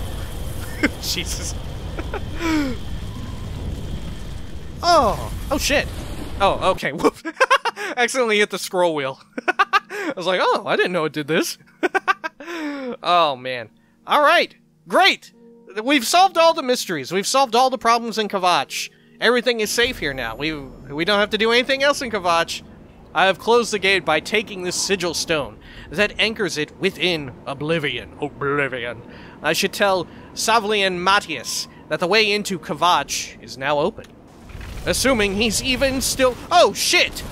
Jesus. oh! Oh shit! Oh, okay. Whoop. Accidentally hit the scroll wheel. I was like, oh, I didn't know it did this. oh, man. All right. Great. We've solved all the mysteries. We've solved all the problems in Kvatch. Everything is safe here now. We we don't have to do anything else in Kvatch. I have closed the gate by taking this sigil stone that anchors it within oblivion. Oblivion. I should tell Savlian Matthias that the way into Kvatch is now open. Assuming he's even still- Oh, shit!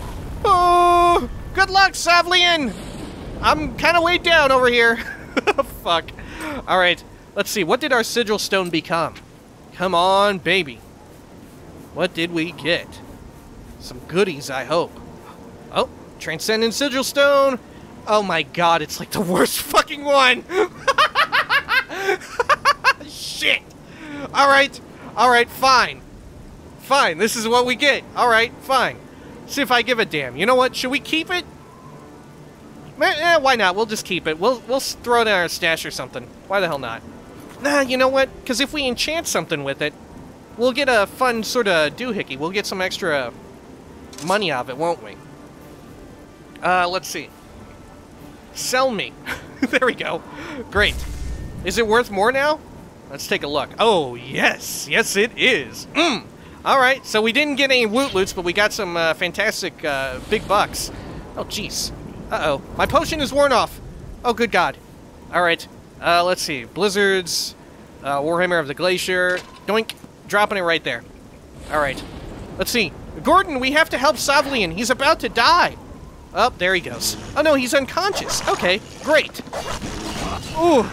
Oh! Good luck, Savlian! I'm kind of way down over here. Fuck. Alright, let's see. What did our sigil stone become? Come on, baby. What did we get? Some goodies, I hope. Oh, Transcendent Sigil Stone! Oh my god, it's like the worst fucking one! Shit! Alright, alright, fine. Fine, this is what we get. Alright, fine. See if I give a damn. You know what? Should we keep it? Eh, why not? We'll just keep it. We'll we'll throw it in our stash or something. Why the hell not? Nah, you know what? Because if we enchant something with it, we'll get a fun sort of doohickey. We'll get some extra money out of it, won't we? Uh, let's see. Sell me. there we go. Great. Is it worth more now? Let's take a look. Oh, yes. Yes, it is. Mm. All right, so we didn't get any woot loots, but we got some uh, fantastic uh, big bucks. Oh, jeez. Uh-oh. My potion is worn off. Oh, good God. All right. Uh, let's see. Blizzards, uh, Warhammer of the Glacier. Doink. Dropping it right there. All right. Let's see. Gordon, we have to help Savlian. He's about to die. Oh, there he goes. Oh, no, he's unconscious. Okay, great. Ooh.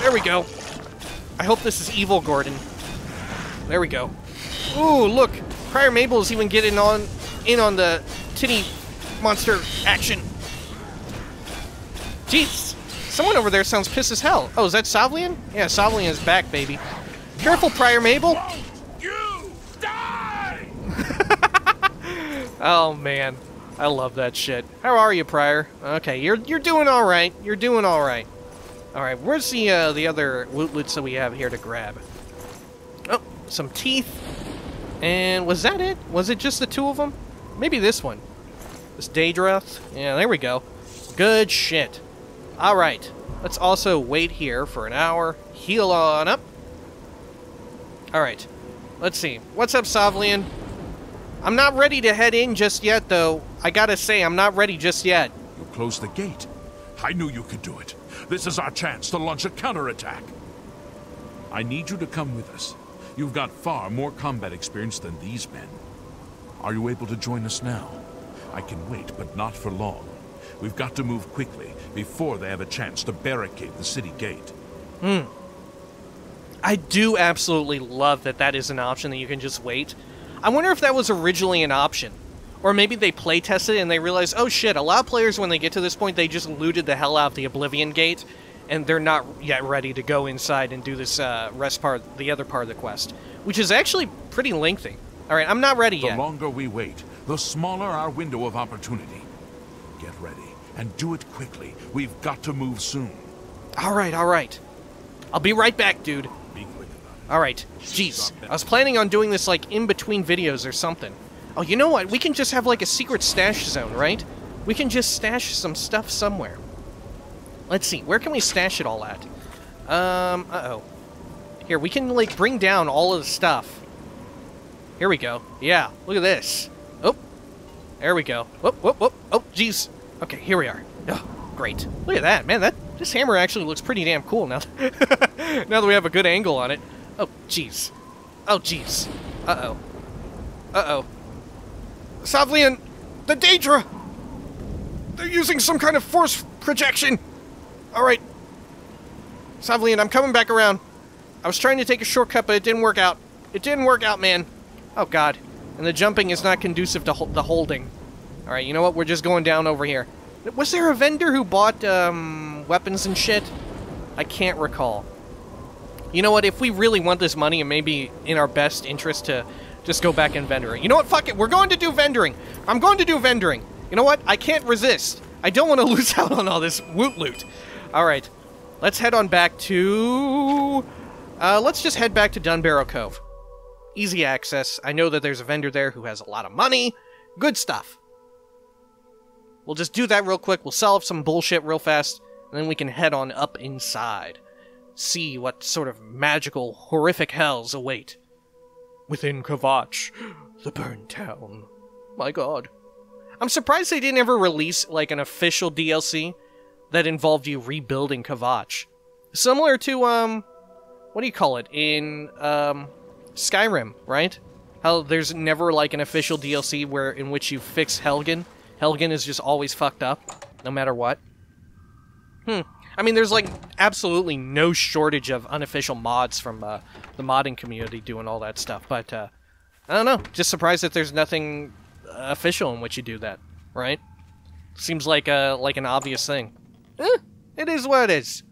There we go. I hope this is evil, Gordon. There we go. Ooh, look. Prior Maborel is even getting on in on the titty monster action. Jeez. Someone over there sounds pissed as hell. Oh, is that Savlian? Yeah, Savlian is back, baby. Careful, Prior Maborel. You die! Oh man, I love that shit. How are you, Prior? Okay, you're you're doing all right. You're doing all right. All right, where's the uh, the other loot loots that we have here to grab? Oh, some teeth. And was that it? Was it just the two of them? Maybe this one. This Daedroth. Yeah, there we go. Good shit. All right, let's also wait here for an hour. Heal on up. All right, let's see. What's up, Savlian? I'm not ready to head in just yet, though. I gotta say, I'm not ready just yet. You closed the gate. I knew you could do it. This is our chance to launch a counterattack. I need you to come with us. You've got far more combat experience than these men. Are you able to join us now? I can wait, but not for long. We've got to move quickly before they have a chance to barricade the city gate. Hmm. I do absolutely love that that is an option that you can just wait. I wonder if that was originally an option. Or maybe they play tested it and they realized, oh shit, a lot of players when they get to this point, they just looted the hell out of the Oblivion Gate, and they're not yet ready to go inside and do this uh, rest part, the other part of the quest, which is actually pretty lengthy. All right, I'm not ready The yet. longer we wait, the smaller our window of opportunity. Get ready and do it quickly. We've got to move soon. All right, all right. I'll be right back, dude. Be quick about it. All right. Jeez. I was planning on doing this like in between videos or something. Oh, you know what? We can just have like a secret stash zone, right? We can just stash some stuff somewhere. Let's see. Where can we stash it all at? Um, uh-oh. Here, we can like bring down all of the stuff. Here we go. Yeah, look at this. Oh, there we go. Whoop, whoop, whoop. Oh, jeez. Okay, here we are. Oh, great. Look at that, man. That this hammer actually looks pretty damn cool now. now that we have a good angle on it. Oh, jeez. Oh, jeez. Uh-oh. Uh-oh. Savlian! The Daedra! They're using some kind of force projection! Alright. Savlian, I'm coming back around. I was trying to take a shortcut, but it didn't work out. It didn't work out, man. Oh, God. And the jumping is not conducive to the holding. Alright, you know what? We're just going down over here. Was there a vendor who bought, um, weapons and shit? I can't recall. You know what? If we really want this money, it may be in our best interest to just go back and vendoring. You know what? Fuck it. We're going to do vendoring. I'm going to do vendoring. You know what? I can't resist. I don't want to lose out on all this woot loot. All right. Let's head on back to... Uh, let's just head back to Dunbarrow Cove. Easy access. I know that there's a vendor there who has a lot of money. Good stuff. We'll just do that real quick. We'll sell off some bullshit real fast, and then we can head on up inside see what sort of magical, horrific hells await. Within Kvatch, the burned town. My god. I'm surprised they didn't ever release, like, an official DLC that involved you rebuilding Kvatch. Similar to, um, what do you call it? In, um, Skyrim, right? How there's never, like, an official DLC where, in which you fix Helgen. Helgen is just always fucked up, no matter what. Hmm. I mean, there's like absolutely no shortage of unofficial mods from uh, the modding community doing all that stuff, but uh, I don't know. Just surprised that there's nothing official in which you do that, right? Seems like a like an obvious thing. Eh, it is what it is.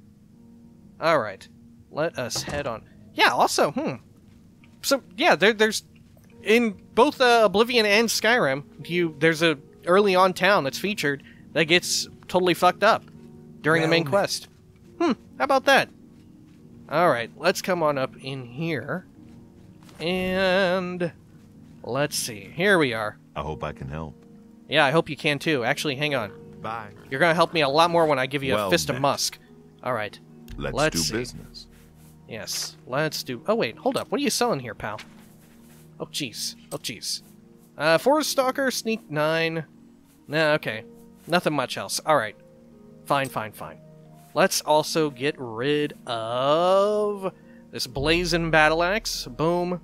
All right, let us head on. Yeah. Also, hmm. So yeah, there, there's in both uh, Oblivion and Skyrim, you there's a early on town that's featured that gets totally fucked up during the main quest. Hmm, how about that? Alright, let's come on up in here. And let's see. Here we are. I hope I can help. Yeah, I hope you can too. Actually, hang on. Bye. You're gonna help me a lot more when I give you Well a fist of musk. Alright. Let's, Let's do see. business. Yes, let's do. Oh wait, hold up. What are you selling here, pal? Oh jeez. Oh jeez. Uh, Forest Stalker, Sneak Nine. Nah, okay. Nothing much else. All right. Fine, fine, fine. Let's also get rid of this blazing battle axe. Boom.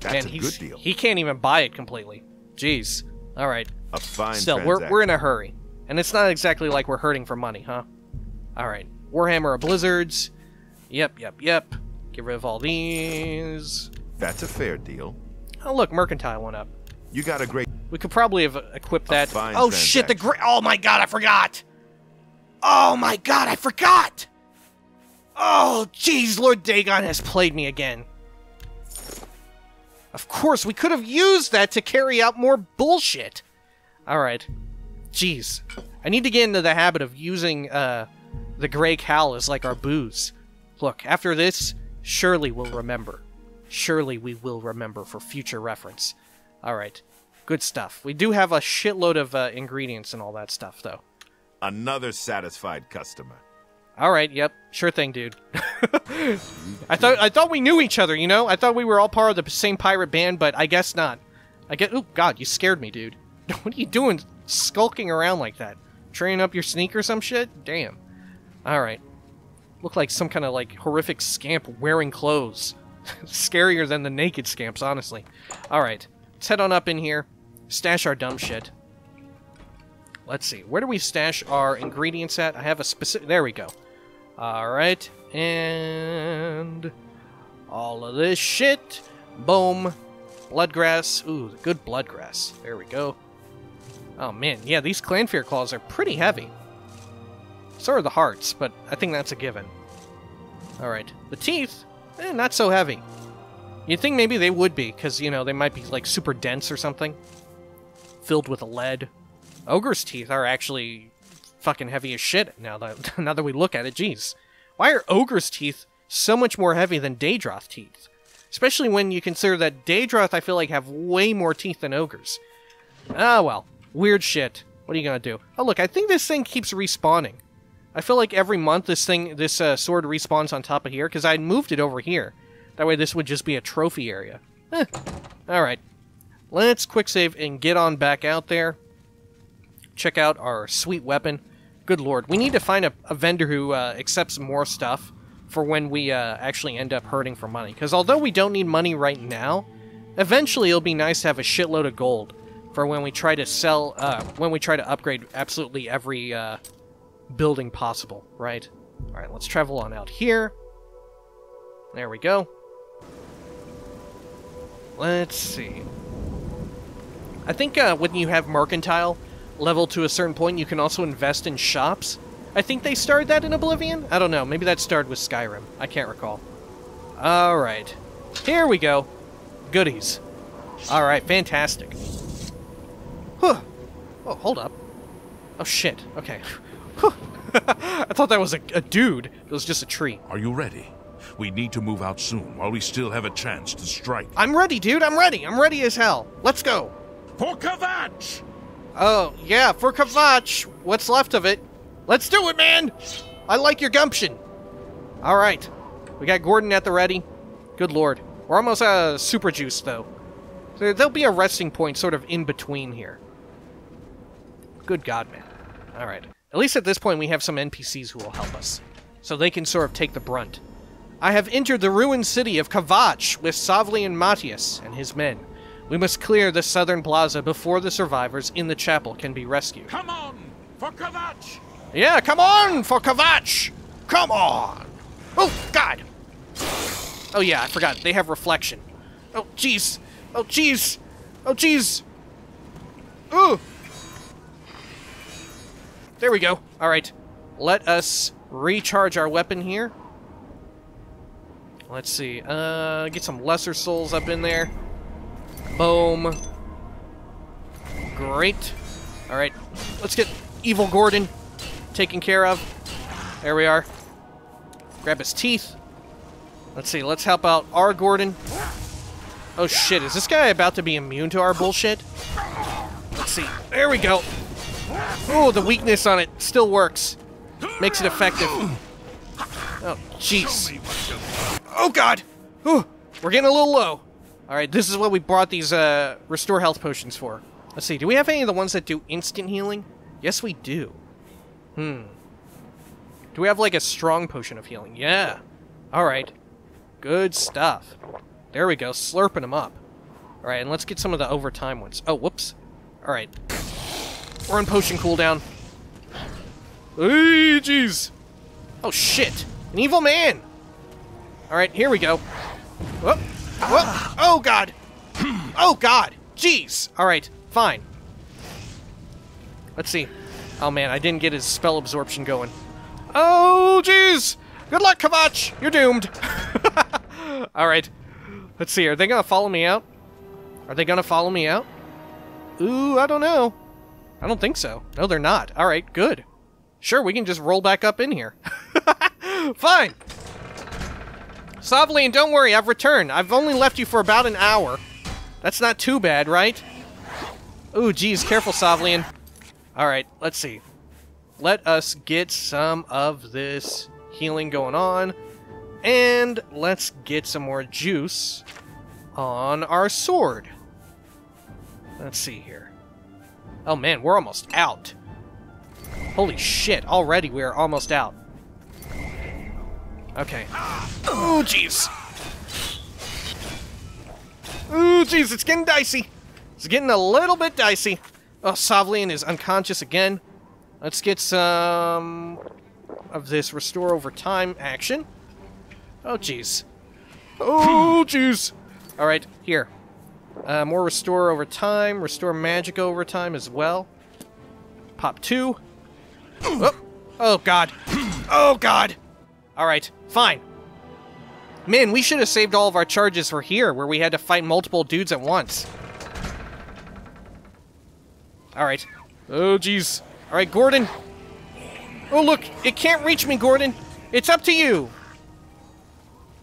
That's Man, a good deal. He can't even buy it completely. Jeez. All right. A fine Still, we're, we're in a hurry. And it's not exactly like we're hurting for money, huh? Alright. Warhammer of Blizzards. Yep, yep, yep. Get rid of all these. That's a fair deal. Oh, look, Mercantile went up. You got a great. We could probably have equipped that. Oh, shit, the gra- Oh, my God, I forgot! Oh, my God, I forgot! Oh, jeez, Lord Dagon has played me again. Of course, we could have used that to carry out more bullshit. Alright. Jeez. I need to get into the habit of using, uh, the Grey Cowl as like our booze. Look, after this, surely we'll remember. Surely we will remember for future reference. Alright. Good stuff. We do have a shitload of uh, ingredients and all that stuff, though. Another satisfied customer. All right, yep, sure thing, dude. I thought I thought we knew each other, you know. I thought we were all part of the same pirate band, but I guess not. I get. Oh God, you scared me, dude. what are you doing, skulking around like that? Training up your sneak or some shit? Damn. All right. Look like some kind of like horrific scamp wearing clothes. Scarier than the naked scamps, honestly. All right, let's head on up in here, stash our dumb shit. Let's see, where do we stash our ingredients at? I have a specific. There we go. All right, and all of this shit. Boom. Bloodgrass. Ooh, good bloodgrass. There we go. Oh man, yeah, these clanfear claws are pretty heavy. So are the hearts, but I think that's a given. All right, the teeth, eh, not so heavy. You'd think maybe they would be, because you know they might be like super dense or something, filled with lead. Ogre's teeth are actually fucking heavy as shit now that now that we look at it. Jeez, why are ogre's teeth so much more heavy than Daedroth teeth? Especially when you consider that Daedroth, I feel like, have way more teeth than ogres. Ah, well, weird shit. What are you gonna do? Oh, look, I think this thing keeps respawning. I feel like every month this thing, this uh, sword respawns on top of here because I moved it over here. That way, this would just be a trophy area. Eh. All right, let's quick save and get on back out there check out our sweet weapon. Good lord, we need to find a, a vendor who uh, accepts more stuff for when we uh, actually end up hurting for money. Because although we don't need money right now, Eventually, it'll be nice to have a shitload of gold for when we try to sell, uh, when we try to upgrade absolutely every uh, building possible, right? All right, let's travel on out here. There we go. Let's see. I think uh, when you have mercantile level to a certain point, you can also invest in shops. I think they started that in Oblivion. I don't know. Maybe that started with Skyrim. I can't recall. All right. Here we go. Goodies. All right, fantastic. Huh. Oh, hold up. Oh, shit. Okay. I thought that was a, a dude. It was just a tree. Are you ready? We need to move out soon while we still have a chance to strike. I'm ready, dude. I'm ready. I'm ready as hell. Let's go. For Kvatch! Oh, yeah, for Kvatch! What's left of it. Let's do it, man. I like your gumption. All right. We got Gordon at the ready. Good lord. We're almost out of super juice, though. There'll be a resting point sort of in between here. Good god, man. All right. At least at this point, we have some NPCs who will help us. So they can sort of take the brunt. I have entered the ruined city of Kvatch with Savlian Matthias and his men. We must clear the southern plaza before the survivors in the chapel can be rescued. Come on! For Kvatch! Yeah, come on for Kvatch! Come on! Oh, God! Oh, yeah, I forgot. They have reflection. Oh, jeez. Oh, jeez. Oh, jeez. Ooh. There we go. All right. Let us recharge our weapon here. Let's see. Uh, get some lesser souls up in there. Boom. Great. All right. Let's get Evil Gordon taken care of. There we are. Grab his teeth. Let's see. Let's help out our Gordon. Oh shit, is this guy about to be immune to our bullshit? Let's see. There we go. Oh, the weakness on it still works. Makes it effective. Oh, jeez. Oh god! Ooh, we're getting a little low. Alright, this is what we brought these uh, restore health potions for. Let's see, do we have any of the ones that do instant healing? Yes, we do. Hmm. Do we have like a strong potion of healing? Yeah. Alright. Good stuff. There we go, slurping them up. Alright, and let's get some of the overtime ones. Oh, whoops. Alright. We're on potion cooldown. Hey, jeez. Oh, shit. An evil man. Alright, here we go. Whoop. Whoop. Oh, God. Oh, God. Jeez. Alright, fine. Let's see. Oh, man, I didn't get his spell absorption going. Oh, jeez. Good luck, Kvatch. You're doomed. Alright. Let's see. Are they to follow me out? Are they to follow me out? Ooh, I don't know. I don't think so. No, they're not. Alright, good. Sure, we can just roll back up in here. Fine. Savlian, don't worry, I've returned. I've only left you for about an hour. That's not too bad, right? Ooh, geez, careful, Savlian. Alright, let's see. Let us get some of this healing going on. And let's get some more juice on our sword. Let's see here. Oh man, we're almost out. Holy shit, already we are almost out. Okay. Oh, jeez. Ooh, jeez, it's getting dicey. It's getting a little bit dicey. Oh, Savlian is unconscious again. Let's get some of this restore over time action. Oh, jeez. Oh, jeez. All right, here. Uh, more restore over time. Restore magic over time as well. Pop two. Oh, oh God. Oh, God. All right, fine. Man, we should have saved all of our charges for here, where we had to fight multiple dudes at once. All right. Oh, jeez. All right, Gordon. Oh, look, it can't reach me, Gordon. It's up to you.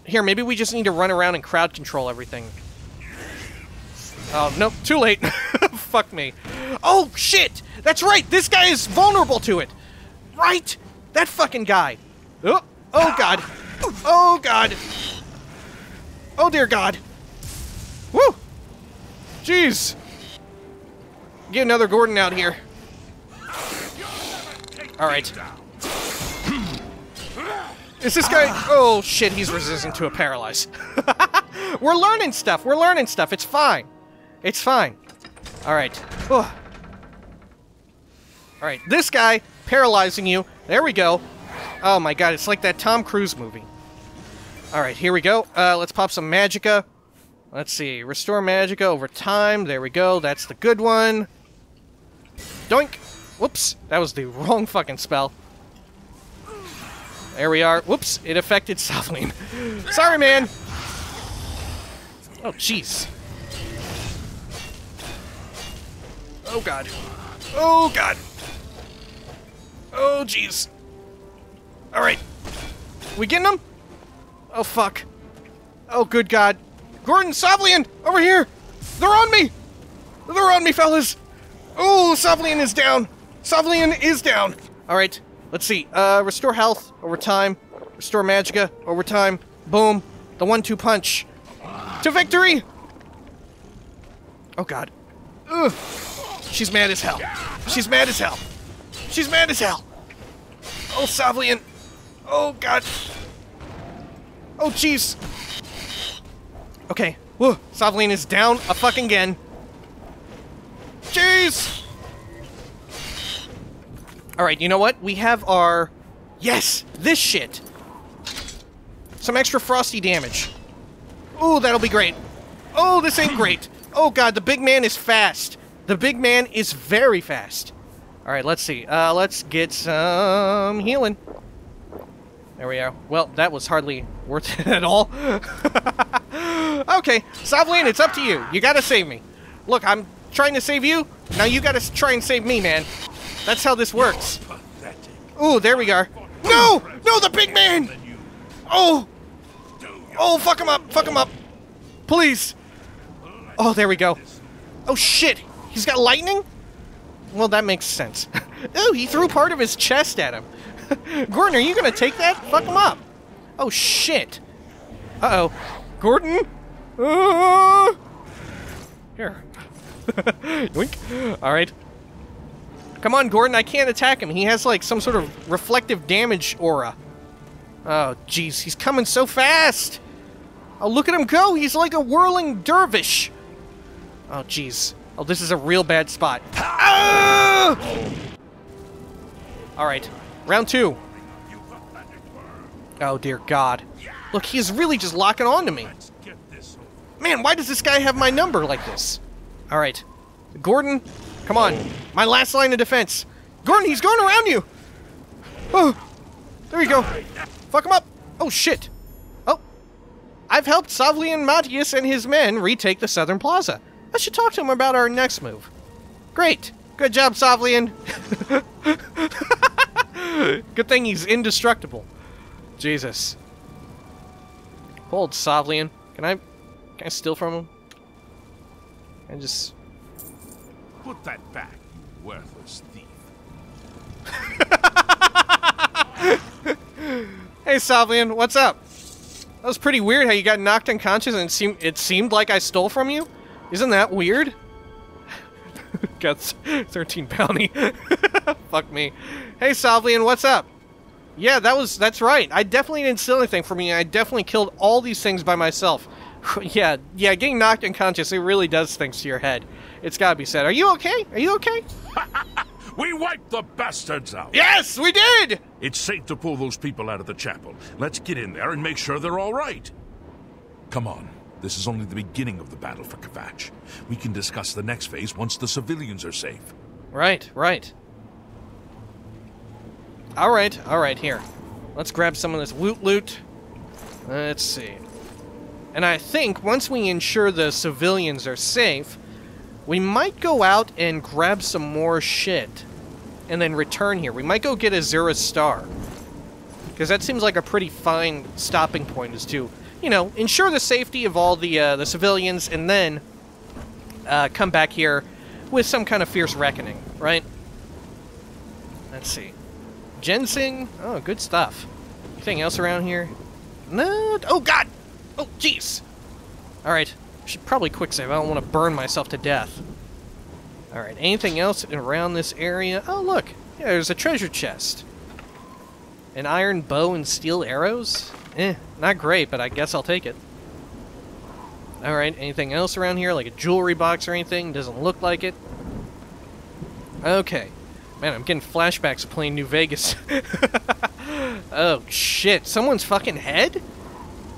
Here, maybe we just need to run around and crowd control everything. Oh, nope, too late. Fuck me. Oh, shit! That's right, this guy is vulnerable to it! Right? That fucking guy. Oh, oh god. Oh god. Oh dear god. Woo! Jeez. Get another Gordon out here. Alright. Is this guy... Oh, shit, he's resistant to a paralyze. We're learning stuff. We're learning stuff. It's fine. It's fine. All right. All right. This guy paralyzing you. There we go. Oh my god, it's like that Tom Cruise movie. All right, here we go. Uh, let's pop some Magicka. Let's see. Restore Magicka over time. There we go. That's the good one. Doink. Whoops. That was the wrong fucking spell. There we are. Whoops. It affected Savlian. Sorry, man. Oh, jeez. Oh, God. Oh, God. Oh, jeez. All right. We getting them? Oh, fuck. Oh, good God. Gordon, Savlian, over here. They're on me. They're on me, fellas. Oh, Savlian is down. Savlian is down. All right. Let's see. Uh, restore health over time. Restore Magicka over time. Boom. The one-two punch. To victory. Oh, God. Ugh. She's mad as hell. She's mad as hell. She's mad as hell. Oh, Savlian. Oh, God. Oh, jeez. Okay. Whoa. Savlian is down a fucking again. Jeez. Alright, you know what? We have our... Yes! This shit! Some extra frosty damage. Ooh, that'll be great. Oh, this ain't great. Oh god, the big man is fast. The big man is very fast. Alright, let's see. Uh, let's get some healing. There we are. Well, that was hardly worth it at all. okay, Savlian, it's up to you. You gotta save me. Look, I'm trying to save you. Now you gotta try and save me, man. That's how this works. Ooh, there we are. No! No, the big man! Oh! Oh, fuck him up! Fuck him up! Please! Oh, there we go. Oh, shit! He's got lightning? Well, that makes sense. Ooh, he threw part of his chest at him. Gordon, are you gonna take that? Fuck him up. Oh, shit. Uh-oh. Gordon? Uh, here. Alright. Come on, Gordon, I can't attack him. He has, like, some sort of reflective damage aura. Oh, jeez, he's coming so fast! Oh, look at him go! He's like a whirling dervish! Oh, jeez. Oh, this is a real bad spot. Ah! Alright, round two. Oh, dear God. Look, he's really just locking on to me. Man, why does this guy have my number like this? Alright. Gordon, come on. My last line of defense. Gordon, he's going around you! Oh, there you go. Fuck him up. Oh, shit. Oh. I've helped Savlian Matthias and his men retake the Southern Plaza. I should talk to him about our next move. Great. Good job, Savlian. Good thing he's indestructible. Jesus. Hold, Savlian. Can I... Can I steal from him? And just... Put that back, you worthless thief. Hey, Savlian, what's up? That was pretty weird how you got knocked unconscious and it seemed, it seemed like I stole from you. Isn't that weird? got 13 bounty. Fuck me. Hey, Savlian, what's up? Yeah, that was that's right. I definitely didn't steal anything from you. I definitely killed all these things by myself. yeah, yeah, getting knocked unconscious, it really does things to your head. It's gotta be said. Are you okay? Are you okay? We wiped the bastards out! Yes, we did! It's safe to pull those people out of the chapel. Let's get in there and make sure they're all right. Come on. This is only the beginning of the battle for Kvatch. We can discuss the next phase once the civilians are safe. Right, right. Alright, alright, here. Let's grab some of this loot loot. Let's see. And I think once we ensure the civilians are safe, we might go out and grab some more shit. And then return here. We might go get a Zero Star. Because that seems like a pretty fine stopping point is to, you know, ensure the safety of all the, uh, the civilians and then uh, come back here with some kind of fierce reckoning, right? Let's see. Ginseng? Oh, good stuff. Anything else around here? No. Oh, God! Oh, jeez! Alright. Should probably quick save. I don't want to burn myself to death. Alright, anything else around this area? Oh, look! Yeah, there's a treasure chest. An iron bow and steel arrows? Eh, not great, but I guess I'll take it. Alright, anything else around here? Like a jewelry box or anything? Doesn't look like it. Okay. Man, I'm getting flashbacks of playing New Vegas. oh, shit. Someone's fucking head?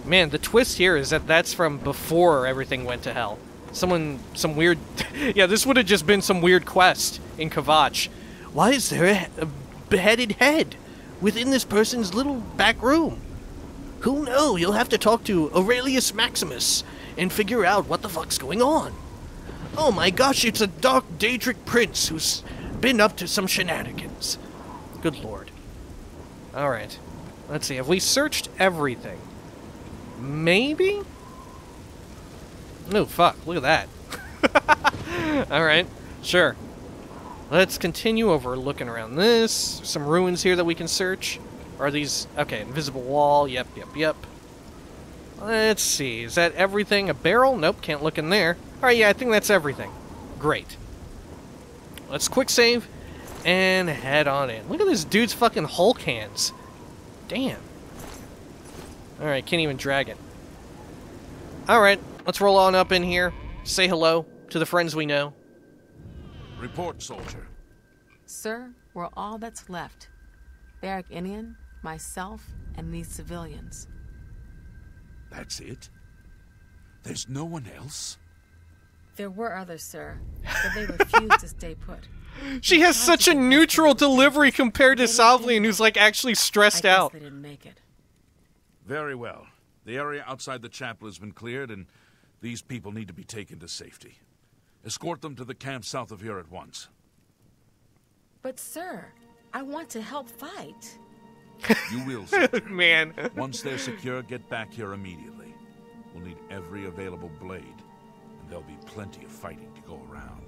Man, the twist here is that that's from before everything went to hell. Someone, some weird... yeah, this would have just been some weird quest in Kvatch. Why is there a, a beheaded head within this person's little back room? Who knows? You'll have to talk to Aurelius Maximus and figure out what the fuck's going on. Oh my gosh, it's a dark Daedric prince who's been up to some shenanigans. Good lord. Alright. Let's see, have we searched everything? Maybe? Oh, fuck, look at that. Alright, sure. Let's continue over looking around this. Some ruins here that we can search. Are these... Okay, invisible wall. Yep, yep, yep. Let's see. Is that everything? A barrel? Nope, can't look in there. Alright, yeah, I think that's everything. Great. Let's quick save and head on in. Look at this dude's fucking Hulk hands. Damn. Alright, can't even drag it. Alright, let's roll on up in here. Say hello to the friends we know. Report, soldier. Sir, we're all that's left. Berich Inian, myself, and these civilians. That's it? There's no one else? There were others, sir, but they refused to stay put. She has such a neutral delivery compared to Savlian, who's like actually I stressed guess out. they didn't make it. Very well. The area outside the chapel has been cleared, and these people need to be taken to safety. Escort them to the camp south of here at once. But, sir, I want to help fight. You will, sir. Man. Once they're secure, get back here immediately. We'll need every available blade, and there'll be plenty of fighting to go around.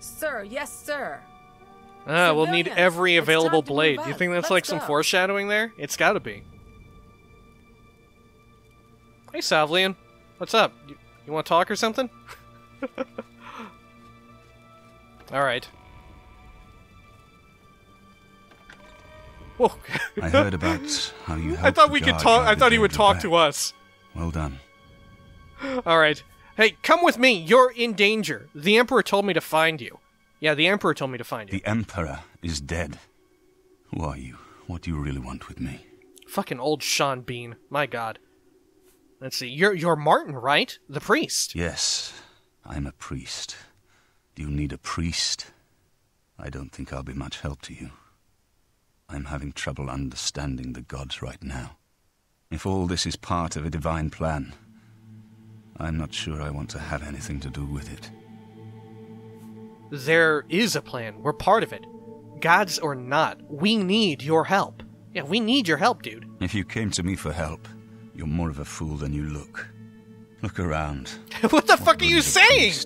Sir, yes, sir. Ah, we'll need every available time to move blade. You think that's Let's like some foreshadowing there? It's gotta be. Hey, Savlian. What's up? You, you want to talk or something? Alright. Whoa. I heard about how you I thought the we could talk. I thought he would talk back. to us. Well done. Alright. Hey, come with me. You're in danger. The Emperor told me to find you. Yeah, the Emperor told me to find you. The Emperor is dead. Who are you? What do you really want with me? Fucking old Sean Bean. My god. Let's see. You're you're Martin, right? The priest. Yes, I'm a priest. Do you need a priest? I don't think I'll be much help to you. I'm having trouble understanding the gods right now. If all this is part of a divine plan, I'm not sure I want to have anything to do with it. There is a plan. We're part of it. Gods or not, we need your help. Yeah, we need your help, dude. If you came to me for help, you're more of a fool than you look. Look around. what the fuck are you saying?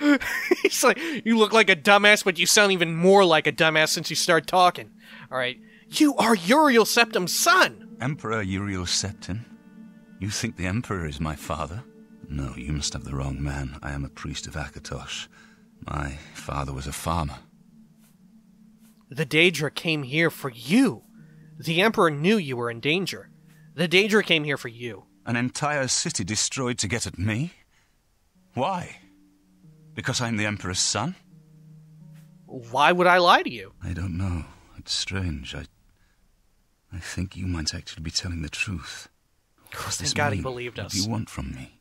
He's like, you look like a dumbass, but you sound even more like a dumbass since you start talking. All right, you are Uriel Septim's son. Emperor Uriel Septim? You think the Emperor is my father? No, you must have the wrong man. I am a priest of Akatosh. My father was a farmer. The Daedra came here for you. The Emperor knew you were in danger. The Daedra came here for you. An entire city destroyed to get at me? Why? Because I'm the Emperor's son? Why would I lie to you? I don't know. It's strange. I. I think you might actually be telling the truth. Of course, This God he mean? believed What us. do you want from me?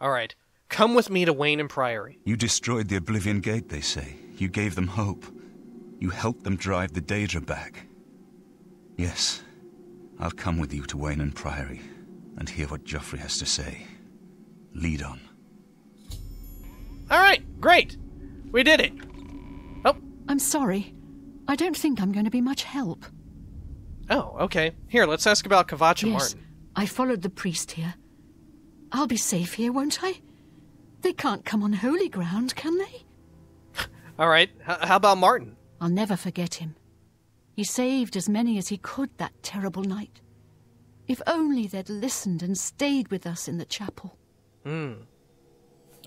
All right, come with me to Weynon Priory. You destroyed the Oblivion Gate, they say. You gave them hope. You helped them drive the Daedra back. Yes, I'll come with you to Weynon Priory and hear what Jauffre has to say. Lead on. All right, great. We did it. Oh, I'm sorry. I don't think I'm going to be much help. oh, okay. Here, let's ask about Kvatch and yes, Martin. I followed the priest here. I'll be safe here, won't I? They can't come on holy ground, can they? All right, h- how about Martin? I'll never forget him. He saved as many as he could that terrible night. If only they'd listened and stayed with us in the chapel. Hmm.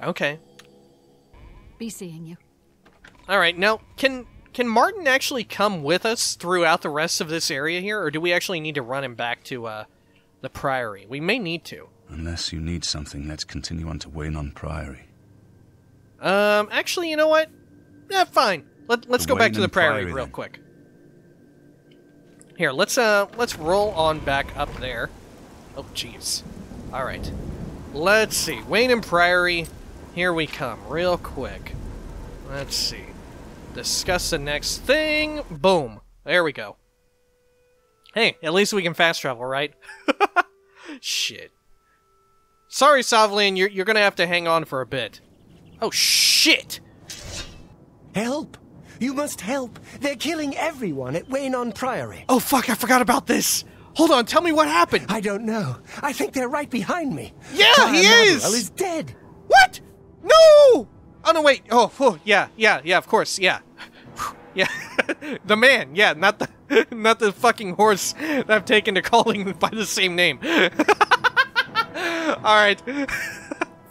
Okay. Be seeing you. All right, now can can Martin actually come with us throughout the rest of this area here, or do we actually need to run him back to uh, the Priory? We may need to. Unless you need something, let's continue on to Weynon Priory. Um, actually, you know what? Yeah, fine. Let, let's The go back to the prairie Priory, real then. quick. Here, let's uh, let's roll on back up there. Oh, jeez. All right. Let's see. Weynon Priory. Here we come, real quick. Let's see. Discuss the next thing. Boom. There we go. Hey, at least we can fast travel, right? Shit. Sorry, Savlian, you're, you're gonna have to hang on for a bit. Oh, shit! Help! You must help! They're killing everyone at Weynon Priory. Oh, fuck, I forgot about this! Hold on, tell me what happened! I don't know. I think they're right behind me. Yeah, Prior he Manuel is! is dead. What? No! Oh, no, wait. Oh, oh yeah, yeah, yeah, of course, yeah. Yeah, the man, yeah, not the not the fucking horse that I've taken to calling by the same name. Alright.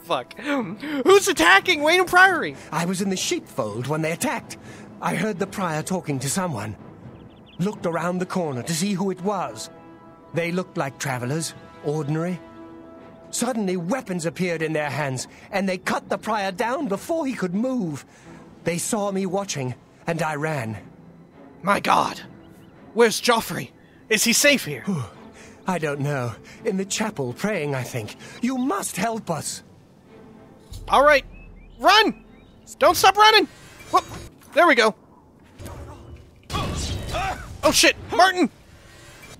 Fuck. Who's attacking Weynon Priory? I was in the sheepfold when they attacked. I heard the prior talking to someone. Looked around the corner to see who it was. They looked like travelers, ordinary. Suddenly, weapons appeared in their hands, and they cut the prior down before he could move. They saw me watching, and I ran. My god. Where's Jauffre? Is he safe here? I don't know. In the chapel, praying, I think. You must help us. Alright. Run! Don't stop running! Whoop. There we go. Oh shit! Martin!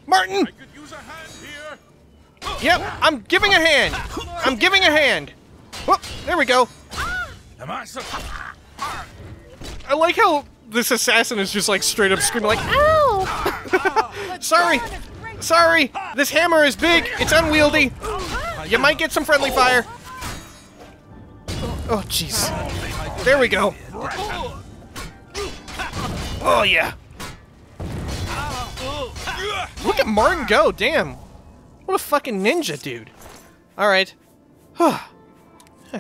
Martin! Could use a hand here. Yep, I'm giving a hand. I'm giving a hand. Whoop, there we go. Am I so? I like how this assassin is just like straight up screaming like, "Ow!" Sorry, sorry. This hammer is big. It's unwieldy. You might get some friendly fire. Oh jeez. There we go. Oh yeah. Look at Martin go. Damn. What a fucking ninja, dude. All right.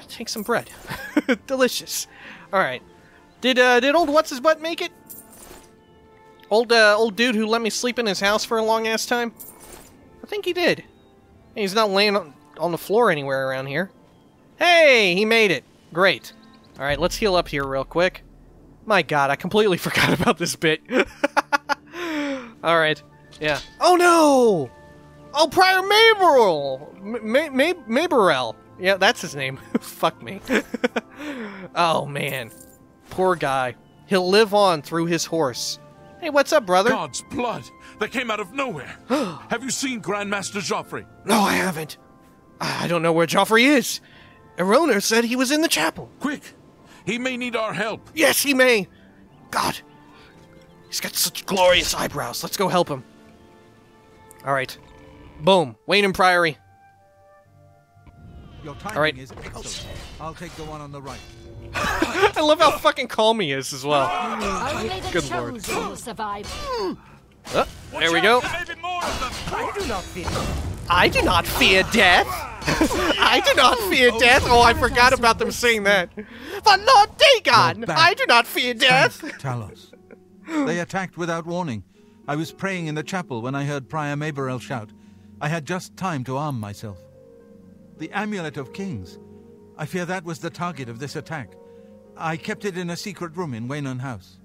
Take some bread. Delicious. All right. Did uh, did old what's his butt make it? Old uh, old dude who let me sleep in his house for a long ass time. I think he did. He's not laying on, on the floor anywhere around here. Hey, he made it. Great. All right, let's heal up here real quick. My God, I completely forgot about this bit. All right. Yeah. Oh no! Oh, Prior Maborel! Ma- Ma- Yeah, that's his name. Fuck me. oh, man. Poor guy. He'll live on through his horse. Hey, what's up, brother? God's blood that came out of nowhere. Have you seen Grandmaster Jauffre? No, I haven't. I don't know where Jauffre is. Eronor said he was in the chapel. Quick, he may need our help. Yes, he may. God. He's got such glorious eyebrows. Let's go help him. All right. Boom. Weynon Priory. Your timing All right. is excellent. I'll take the one on the right. I love how fucking calm he is as well. Good lord. survive. Oh, there we go. There may be more of them. I do not fear. I do not fear death. I do not fear oh, death. Oh, I forgot about them saying that. But Lord Dagon, You're. I do not fear death. Talos. They attacked without warning. I was praying in the chapel when I heard Prior Maborel shout. I had just time to arm myself. The Amulet of Kings. I fear that was the target of this attack. I kept it in a secret room in Weynon House.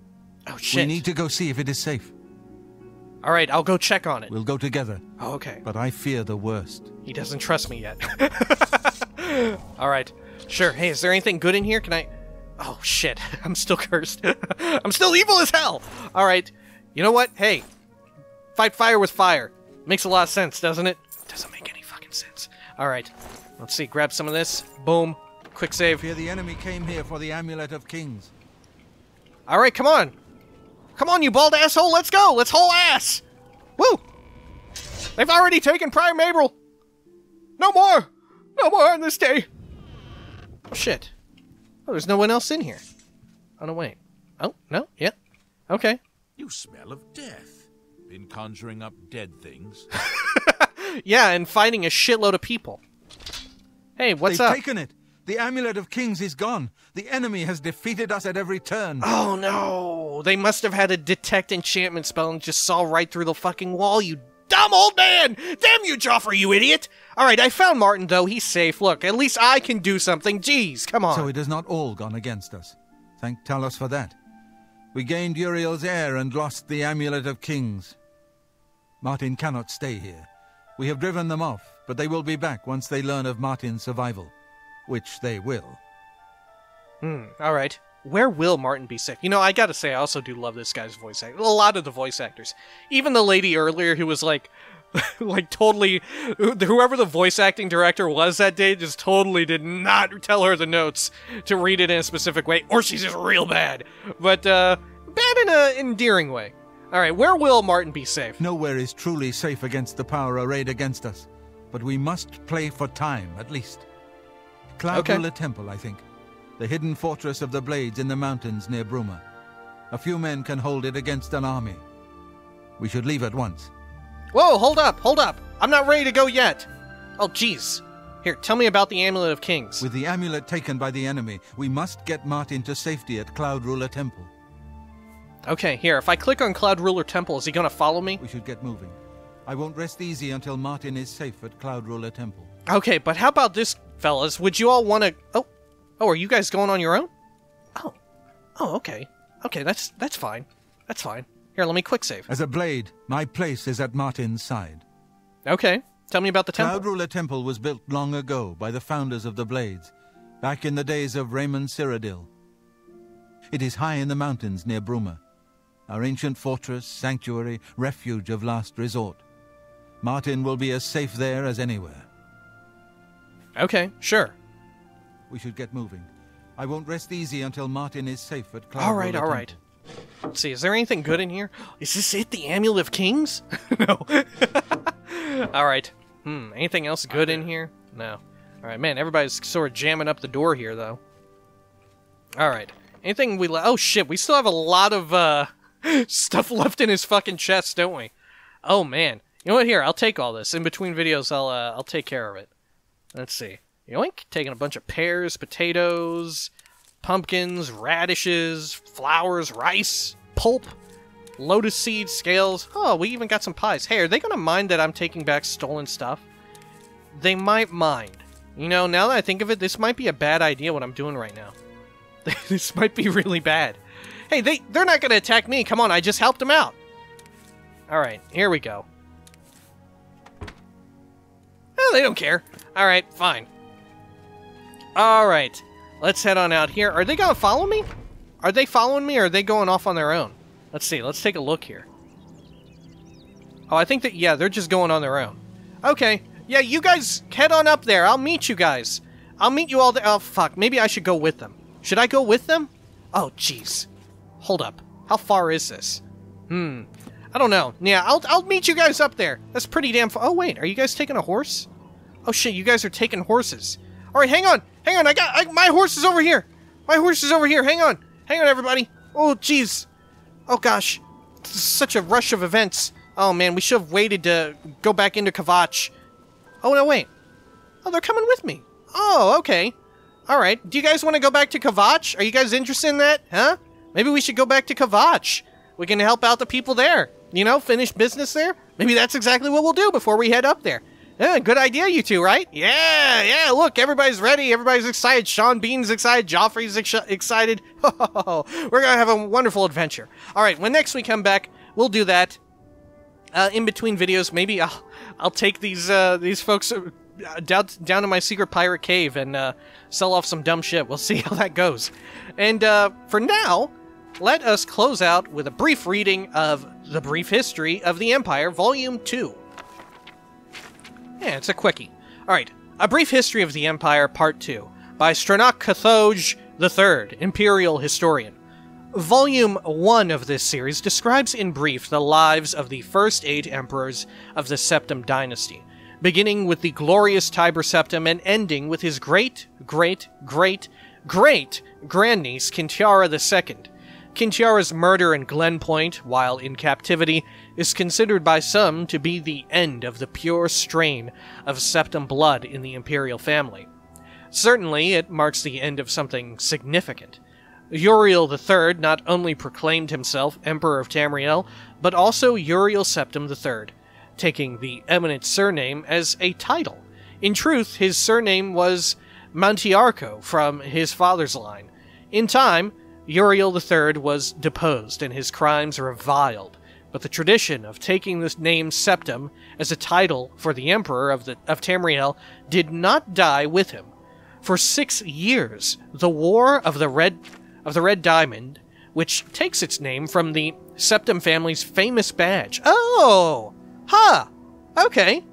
Oh shit. We need to go see if it is safe. All right, I'll go check on it. We'll go together, Oh, okay. but I fear the worst. He doesn't trust me yet. All right. Sure. Hey, is there anything good in here? Can I? Oh shit! I'm still cursed. I'm still evil as hell. All right. You know what? Hey, fight fire with fire. Makes a lot of sense, doesn't it? Doesn't make any fucking sense. All right. Let's see. Grab some of this. Boom. Quick save. Fear the enemy came here for the Amulet of Kings. All right. Come on. Come on, you bald asshole. Let's go. Let's haul ass. Woo. They've already taken Prime April. No more. No more on this day. Oh shit. Oh, there's no one else in here. Oh no, wait. Oh no. Yep. Okay. You smell of death. Been conjuring up dead things. Yeah, and fighting a shitload of people. Hey, what's They've up? taken it. The Amulet of Kings is gone. The enemy has defeated us at every turn. Oh no! They must have had a detect enchantment spell and just saw right through the fucking wall. You dumb old man! Damn you, Jauffre, you idiot! Alright, I found Martin, though. He's safe. Look, at least I can do something. Jeez, come on. So it has not all gone against us. Thank Talos for that. We gained Uriel's heir and lost the Amulet of Kings. Martin cannot stay here. We have driven them off, but they will be back once they learn of Martin's survival. Which they will. Hmm, alright. Where will Martin be safe? You know, I gotta say, I also do love this guy's voice act. A lot of the voice actors. Even the lady earlier who was like, like totally, whoever the voice acting director was that day just totally did not tell her the notes to read it in a specific way, or she's just real bad. But, uh, bad in a endearing way. Alright, where will Martin be safe? Nowhere is truly safe against the power arrayed against us, but we must play for time, at least. Cloud Okay. Ruler Temple, I think. The hidden fortress of the Blades in the mountains near Bruma. A few men can hold it against an army. We should leave at once. Whoa, hold up, hold up. I'm not ready to go yet. Oh, jeez. Here, tell me about the Amulet of Kings. With the amulet taken by the enemy, we must get Martin to safety at Cloud Ruler Temple. Okay, here, if I click on Cloud Ruler Temple, is he gonna follow me? We should get moving. I won't rest easy until Martin is safe at Cloud Ruler Temple. Okay, but how about this, fellas? Would you all want to? Oh, oh, are you guys going on your own? Oh, oh, okay, okay, that's that's fine, that's fine. Here, let me quick save. As a blade, my place is at Martin's side. Okay, tell me about the temple. Cloud. Ruler Temple was built long ago by the founders of the Blades, back in the days of Reman Cyrodiil. It is high in the mountains near Bruma, our ancient fortress, sanctuary, refuge of last resort. Martin will be as safe there as anywhere. Okay, sure. We should get moving. I won't rest easy until Martin is safe at Cloud All right, all right. Let's see, is there anything good in here? Is this it, the Amulet of Kings? no. all right. Hmm. Anything else good in here? No. All right, man. Everybody's sort of jamming up the door here, though. All right. Anything we? Oh shit! We still have a lot of uh stuff left in his fucking chest, don't we? Oh man. You know what? Here, I'll take all this. In between videos, I'll uh, I'll take care of it. Let's see. Yoink. Taking a bunch of pears, potatoes, pumpkins, radishes, flowers, rice, pulp, lotus seeds, scales. Oh, we even got some pies. Hey, are they gonna mind that I'm taking back stolen stuff? They might mind. You know, now that I think of it, this might be a bad idea what I'm doing right now. this might be really bad. Hey, they they're not gonna attack me. Come on, I just helped them out. All right, here we go. Oh, they don't care. All right, fine. All right, let's head on out here. Are they gonna follow me? Are they following me, or are they going off on their own? Let's see. Let's take a look here. Oh, I think that yeah, they're just going on their own. Okay, yeah, you guys head on up there. I'll meet you guys. I'll meet you all there. Oh fuck, maybe I should go with them. Should I go with them? Oh jeez. Hold up. How far is this? Hmm. I don't know. Yeah, I'll I'll meet you guys up there. That's pretty damn far. Oh wait, are you guys taking a horse? Oh shit, you guys are taking horses. All right, hang on, hang on. I got I, my horse is over here. My horse is over here. Hang on, hang on, everybody. Oh jeez. Oh gosh, such a rush of events. Oh man, we should have waited to go back into Kvatch. Oh no, wait. Oh, they're coming with me. Oh, okay. All right. Do you guys want to go back to Kvatch? Are you guys interested in that? Huh? Maybe we should go back to Kvatch. We can help out the people there. You know, finish business there. Maybe that's exactly what we'll do before we head up there. Yeah, good idea, you two, right? Yeah, yeah. Look, everybody's ready. Everybody's excited. Sean Bean's excited. Jauffre's ex- excited. We're gonna have a wonderful adventure. All right. When next we come back, we'll do that. Uh, in between videos, maybe I'll I'll take these uh, these folks uh, down down to my secret pirate cave and uh, sell off some dumb shit. We'll see how that goes. And uh, for now, let us close out with a brief reading of the brief history of the Empire, Volume Two. Yeah, it's a quickie. All right, a brief history of the Empire, Part Two, by Stronach k'Thojj III, Imperial Historian. Volume 1 of this series describes in brief the lives of the first eight emperors of the Septim dynasty, beginning with the glorious Tiber Septim and ending with his great, great, great, great grandniece Kintyra II. Kintyra's murder in Glenpoint while in captivity is considered by some to be the end of the pure strain of Septim blood in the imperial family. Certainly, it marks the end of something significant. Uriel III not only proclaimed himself Emperor of Tamriel, but also Uriel Septim III. taking the eminent surname as a title. In truth, his surname was Mantiarco from his father's line. In time, Uriel III was deposed and his crimes reviled, but the tradition of taking the name Septim as a title for the emperor of, the, of Tamriel did not die with him. For six years, the War of the Red of the Red Diamond, which takes its name from the Septim family's famous badge. Oh, huh. Okay.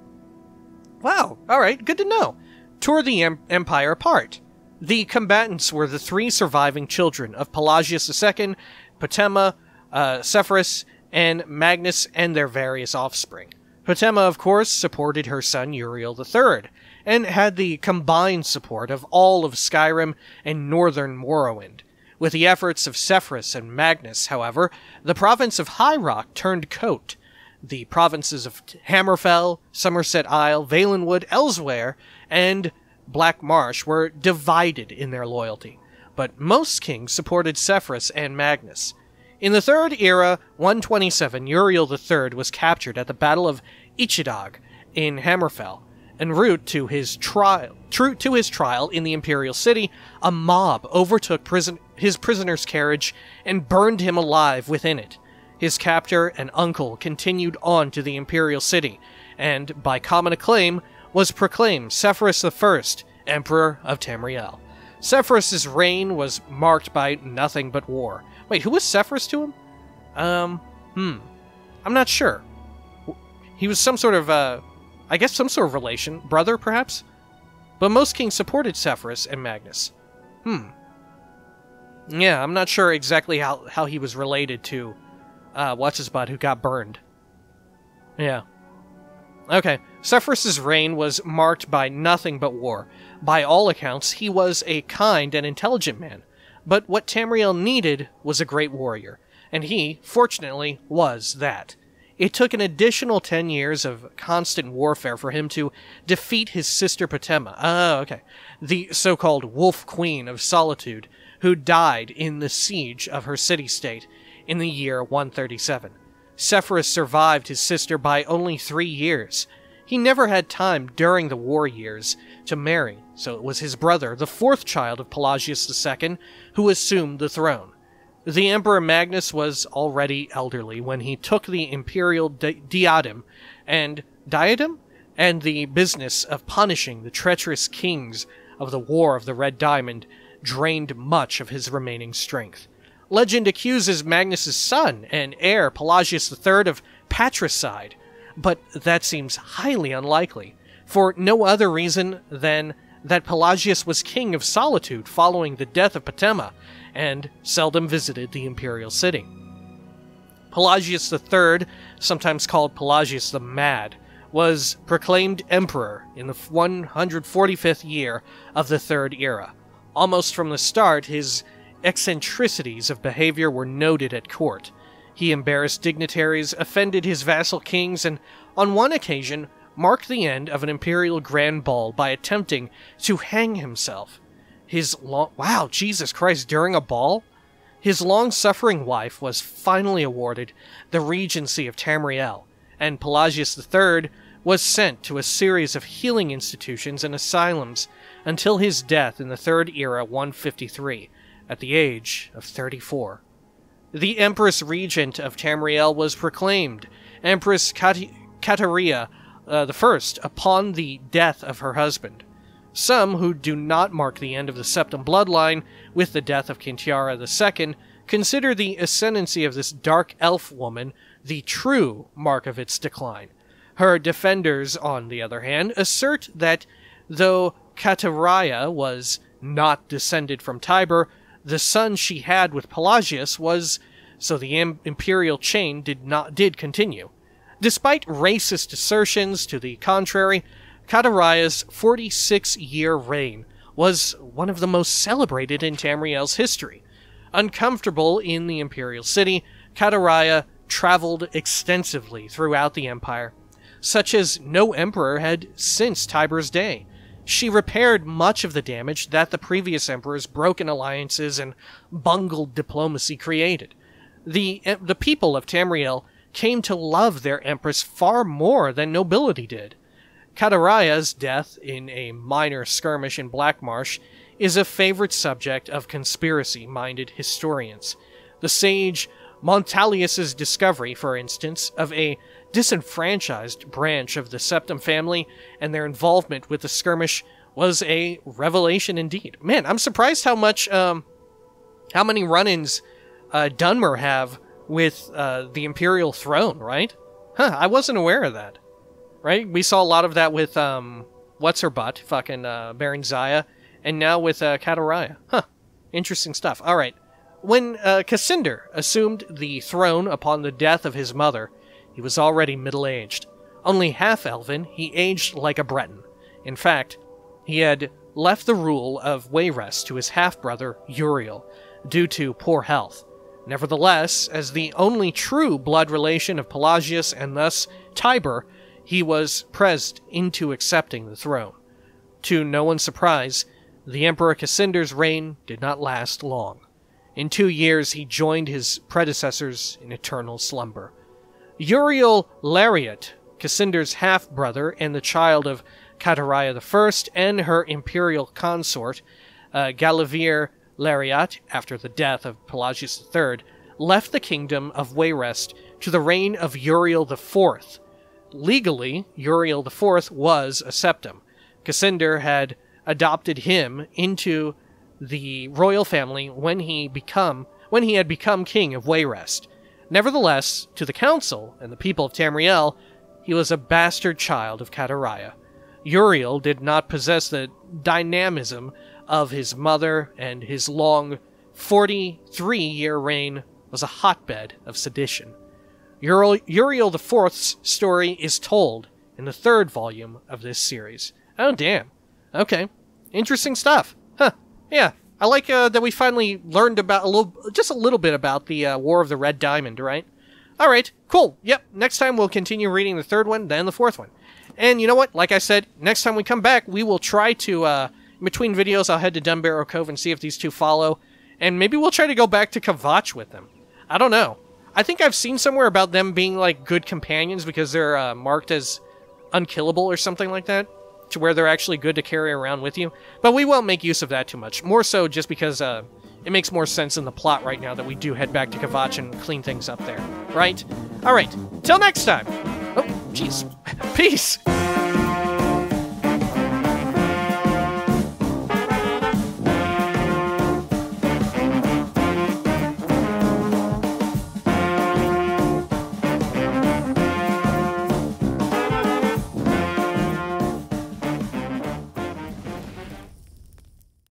Wow. All right. Good to know. Tore the em- empire apart. The combatants were the three surviving children of Pelagius II, Potema, uh, Cephorus, and Magnus, and their various offspring. Potema, of course, supported her son Uriel III, and had the combined support of all of Skyrim and northern Morrowind. With the efforts of Cephorus and Magnus, however, the province of High Rock turned coat. The provinces of Hammerfell, Summerset Isle, Valenwood, Elsweyr, and Black Marsh were divided in their loyalty, but most kings supported Cephorus and Magnus. In the Third Era, 127, Uriel III was captured at the Battle of Ichidag in Hammerfell. En route to his trial, to his trial in the imperial city, a mob overtook prison, his prisoner's carriage and burned him alive within it. His captor and uncle continued on to the imperial city, and by common acclaim was proclaimed Cephorus I, Emperor of Tamriel. Cephorus' reign was marked by nothing but war. Wait, who was Cephorus to him? Um, hmm. I'm not sure. He was some sort of, uh, I guess some sort of relation. Brother, perhaps? But most kings supported Cephorus and Magnus. Hmm. Yeah, I'm not sure exactly how, how he was related to, uh, what's his butt who got burned. Yeah. Okay. Cephorus' reign was marked by nothing but war. By all accounts, he was a kind and intelligent man. But what Tamriel needed was a great warrior, and he, fortunately, was that. It took an additional ten years of constant warfare for him to defeat his sister Potema. Oh, okay. The so called Wolf Queen of Solitude, who died in the siege of her city state in the year 137. Cephorus survived his sister by only three years. He never had time during the war years to marry, so it was his brother, the fourth child of Pelagius II, who assumed the throne. The Emperor Magnus was already elderly when he took the imperial di- diadem and diadem and the business of punishing the treacherous kings of the War of the Red Diamond drained much of his remaining strength. Legend accuses Magnus's son and heir Pelagius III of patricide, but that seems highly unlikely, for no other reason than that Pelagius was king of Solitude following the death of Potema, and seldom visited the imperial city. Pelagius III, sometimes called Pelagius the Mad, was proclaimed emperor in the 145th year of the Third Era. Almost from the start, his eccentricities of behavior were noted at court. He embarrassed dignitaries, offended his vassal kings, and on one occasion marked the end of an imperial grand ball by attempting to hang himself. His long wow, Jesus Christ, during a ball? His long suffering wife was finally awarded the regency of Tamriel, and Pelagius III was sent to a series of healing institutions and asylums until his death in the Third Era 153, at the age of 34. The Empress Regent of Tamriel was proclaimed Empress Kat- uh, the first upon the death of her husband. Some who do not mark the end of the Septim bloodline with the death of Kintyra II consider the ascendancy of this dark elf woman the true mark of its decline. Her defenders, on the other hand, assert that though Katariah was not descended from Tiber, the son she had with Pelagius was, so the im- imperial chain did not did continue. Despite racist assertions to the contrary, Katariah's 46 year reign was one of the most celebrated in Tamriel's history. Uncomfortable in the imperial city, Kataria traveled extensively throughout the empire, such as no emperor had since Tiber's day. She repaired much of the damage that the previous emperor's broken alliances and bungled diplomacy created. The, eh, the people of Tamriel came to love their empress far more than nobility did. Katariah's death in a minor skirmish in Black Marsh is a favorite subject of conspiracy minded historians. The sage Montalius's discovery, for instance, of a disenfranchised branch of the Septim family and their involvement with the skirmish was a revelation indeed. Man, I'm surprised how much, um, how many run-ins uh, Dunmer have with uh, the Imperial throne, right? Huh, I wasn't aware of that. Right? We saw a lot of that with, um, what's her butt, fucking uh, Barenziah, and now with uh, Katariah. Huh, interesting stuff. All right. When uh, Cassynder assumed the throne upon the death of his mother, he was already middle aged. Only half elven, he aged like a Breton. In fact, he had left the rule of Wayrest to his half brother, Uriel, due to poor health. Nevertheless, as the only true blood relation of Pelagius and thus Tiber, he was pressed into accepting the throne. To no one's surprise, the Emperor Cassynder's reign did not last long. In two years, he joined his predecessors in eternal slumber. Uriel Lariat, Cassynder's half brother and the child of Katariah I and her imperial consort, uh, Galavir Lariat, after the death of Pelagius III, left the kingdom of Wayrest to the reign of Uriel IV. Legally, Uriel IV was a septim. Cassander had adopted him into the royal family when he become when he had become king of Wayrest. Nevertheless, to the council and the people of Tamriel, he was a bastard child of Katariah. Uriel did not possess the dynamism of his mother, and his long 43 year reign was a hotbed of sedition. Uriel, Uriel IV's story is told in the third volume of this series. Oh, damn. Okay. Interesting stuff. Huh. Yeah. I like uh, that we finally learned about a little, just a little bit about the uh, War of the Red Diamond, right? All right, cool. Yep. Next time we'll continue reading the third one, then the fourth one. And you know what? Like I said, next time we come back, we will try to, uh, in between videos, I'll head to Dunbarrow Cove and see if these two follow. And maybe we'll try to go back to Kvatch with them. I don't know. I think I've seen somewhere about them being, like, good companions because they're uh, marked as unkillable or something like that. To where they're actually good to carry around with you. But we won't make use of that too much. More so just because, uh, it makes more sense in the plot right now that we do head back to Kvatch and clean things up there. Right? Alright. Till next time. Oh, jeez. Peace.